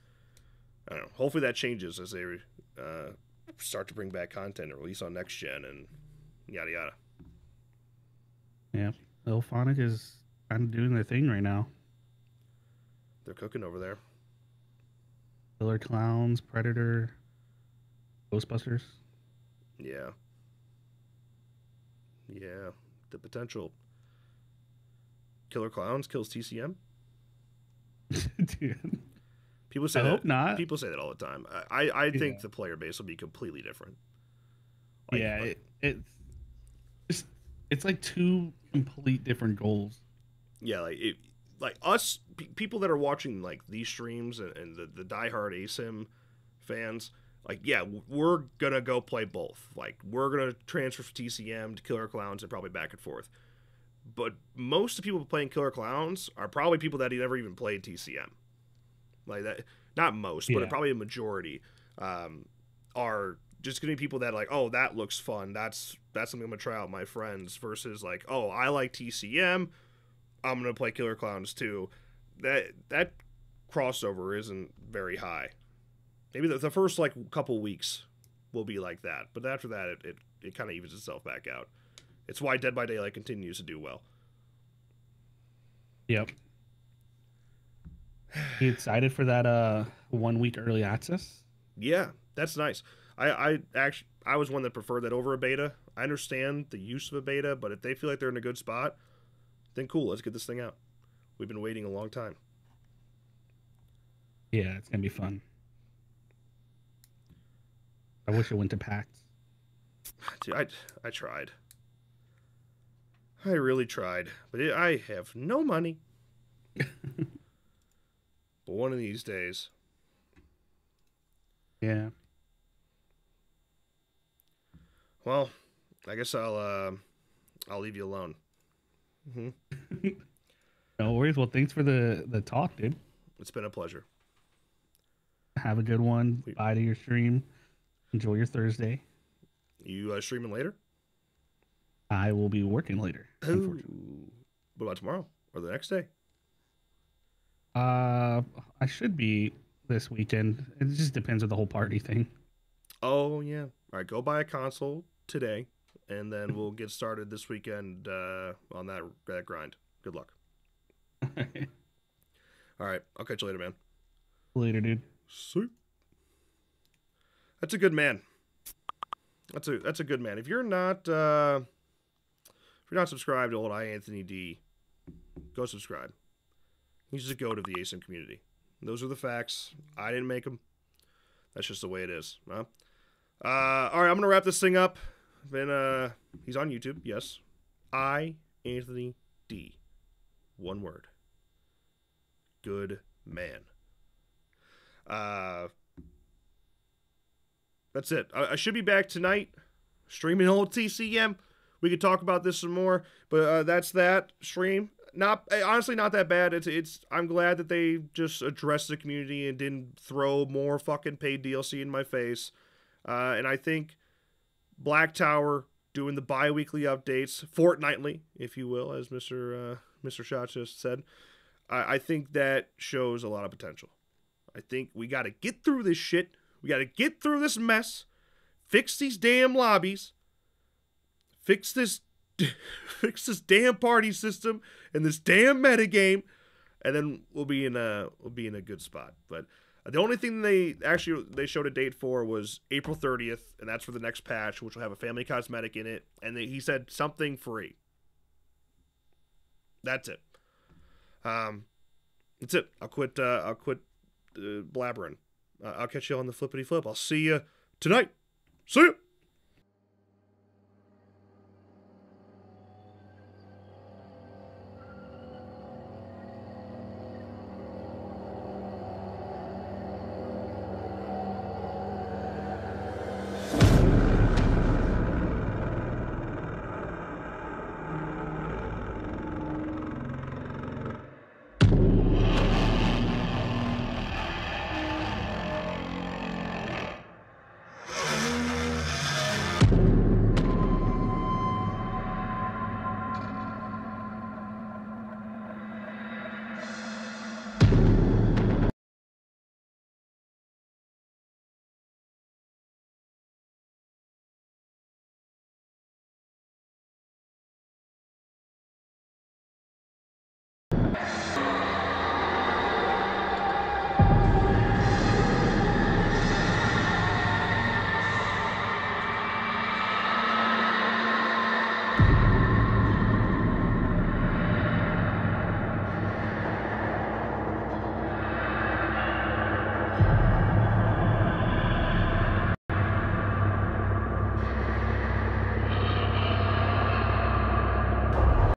I don't know. Hopefully that changes as they uh, start to bring back content and release on next gen and yada yada. Yeah, IllFonic is kind of doing their thing right now. They're cooking over there. Killer Clowns, Predator, Ghostbusters. Yeah. Yeah, the potential. Killer Clowns kills TCM. [laughs] Dude. People say I that, hope not. People say that all the time. I I, think yeah. the player base will be completely different. Like, yeah, like, it, it's it's like two complete different goals. Yeah, like it, like us people that are watching like these streams and, and the the diehard asym fans. Like, yeah, we're gonna go play both. Like, we're gonna transfer from TCM to Killer Clowns and probably back and forth. But most of the people playing Killer Clowns are probably people that he never even played TCM like that not most yeah. but probably a majority um, are just gonna be people that like oh that looks fun. That's that's something i'm gonna try out my friends versus like oh i like tcm i'm gonna play killer clowns too. That that crossover isn't very high. Maybe the, the first like couple weeks will be like that but after that it, it, it kind of evens itself back out it's why dead by daylight continues to do well yep you excited for that uh one week early access? Yeah, that's nice. I I actually I was one that preferred that over a beta. I understand the use of a beta, but if they feel like they're in a good spot, then cool, let's get this thing out. We've been waiting a long time. Yeah, it's gonna be fun. I wish it went to PAX. Dude, I I tried. I really tried, but I have no money. [laughs] But one of these days. Yeah. Well, I guess I'll uh, I'll leave you alone. Mm-hmm. [laughs] no worries. Well, thanks for the the talk, dude. It's been a pleasure. Have a good one. Bye to your stream. Enjoy your Thursday. You uh, streaming later? I will be working later. Ooh. What about tomorrow or the next day? Uh, I should be this weekend. It just depends on the whole party thing. Oh yeah. All right, go buy a console today, and then [laughs] we'll get started this weekend uh, on that that grind. Good luck. [laughs] All right, I'll catch you later, man. Later, dude. See. That's a good man. That's a that's a good man. If you're not uh, you're not subscribed to old I Anthony D, go subscribe. He's just a goat of the asym community. Those are the facts. I didn't make them. That's just the way it is. Huh? Uh, all right, I'm gonna wrap this thing up. Then uh, he's on YouTube. Yes, I Anthony D. One word. Good man. Uh, that's it. I, I should be back tonight, streaming old TCM. We could talk about this some more, but uh, that's that stream. Not eh, honestly, not that bad. It's it's. I'm glad that they just addressed the community and didn't throw more fucking paid DLC in my face. Uh, and I think Black Tower doing the bi-weekly updates, fortnightly, if you will, as Mister uh, Mister Shot just said. I, I think that shows a lot of potential. I think we got to get through this shit. We got to get through this mess. Fix these damn lobbies. Fix this [laughs] fix this damn party system and this damn meta game and then we'll be in a we'll be in a good spot. But the only thing they actually they showed a date for was April 30th, and that's for the next patch, which will have a family cosmetic in it. And they, he said something free. That's it. Um, that's it. I'll quit. Uh, I'll quit uh, blabbering. Uh, I'll catch you on the flippity flip. I'll see you tonight. See you.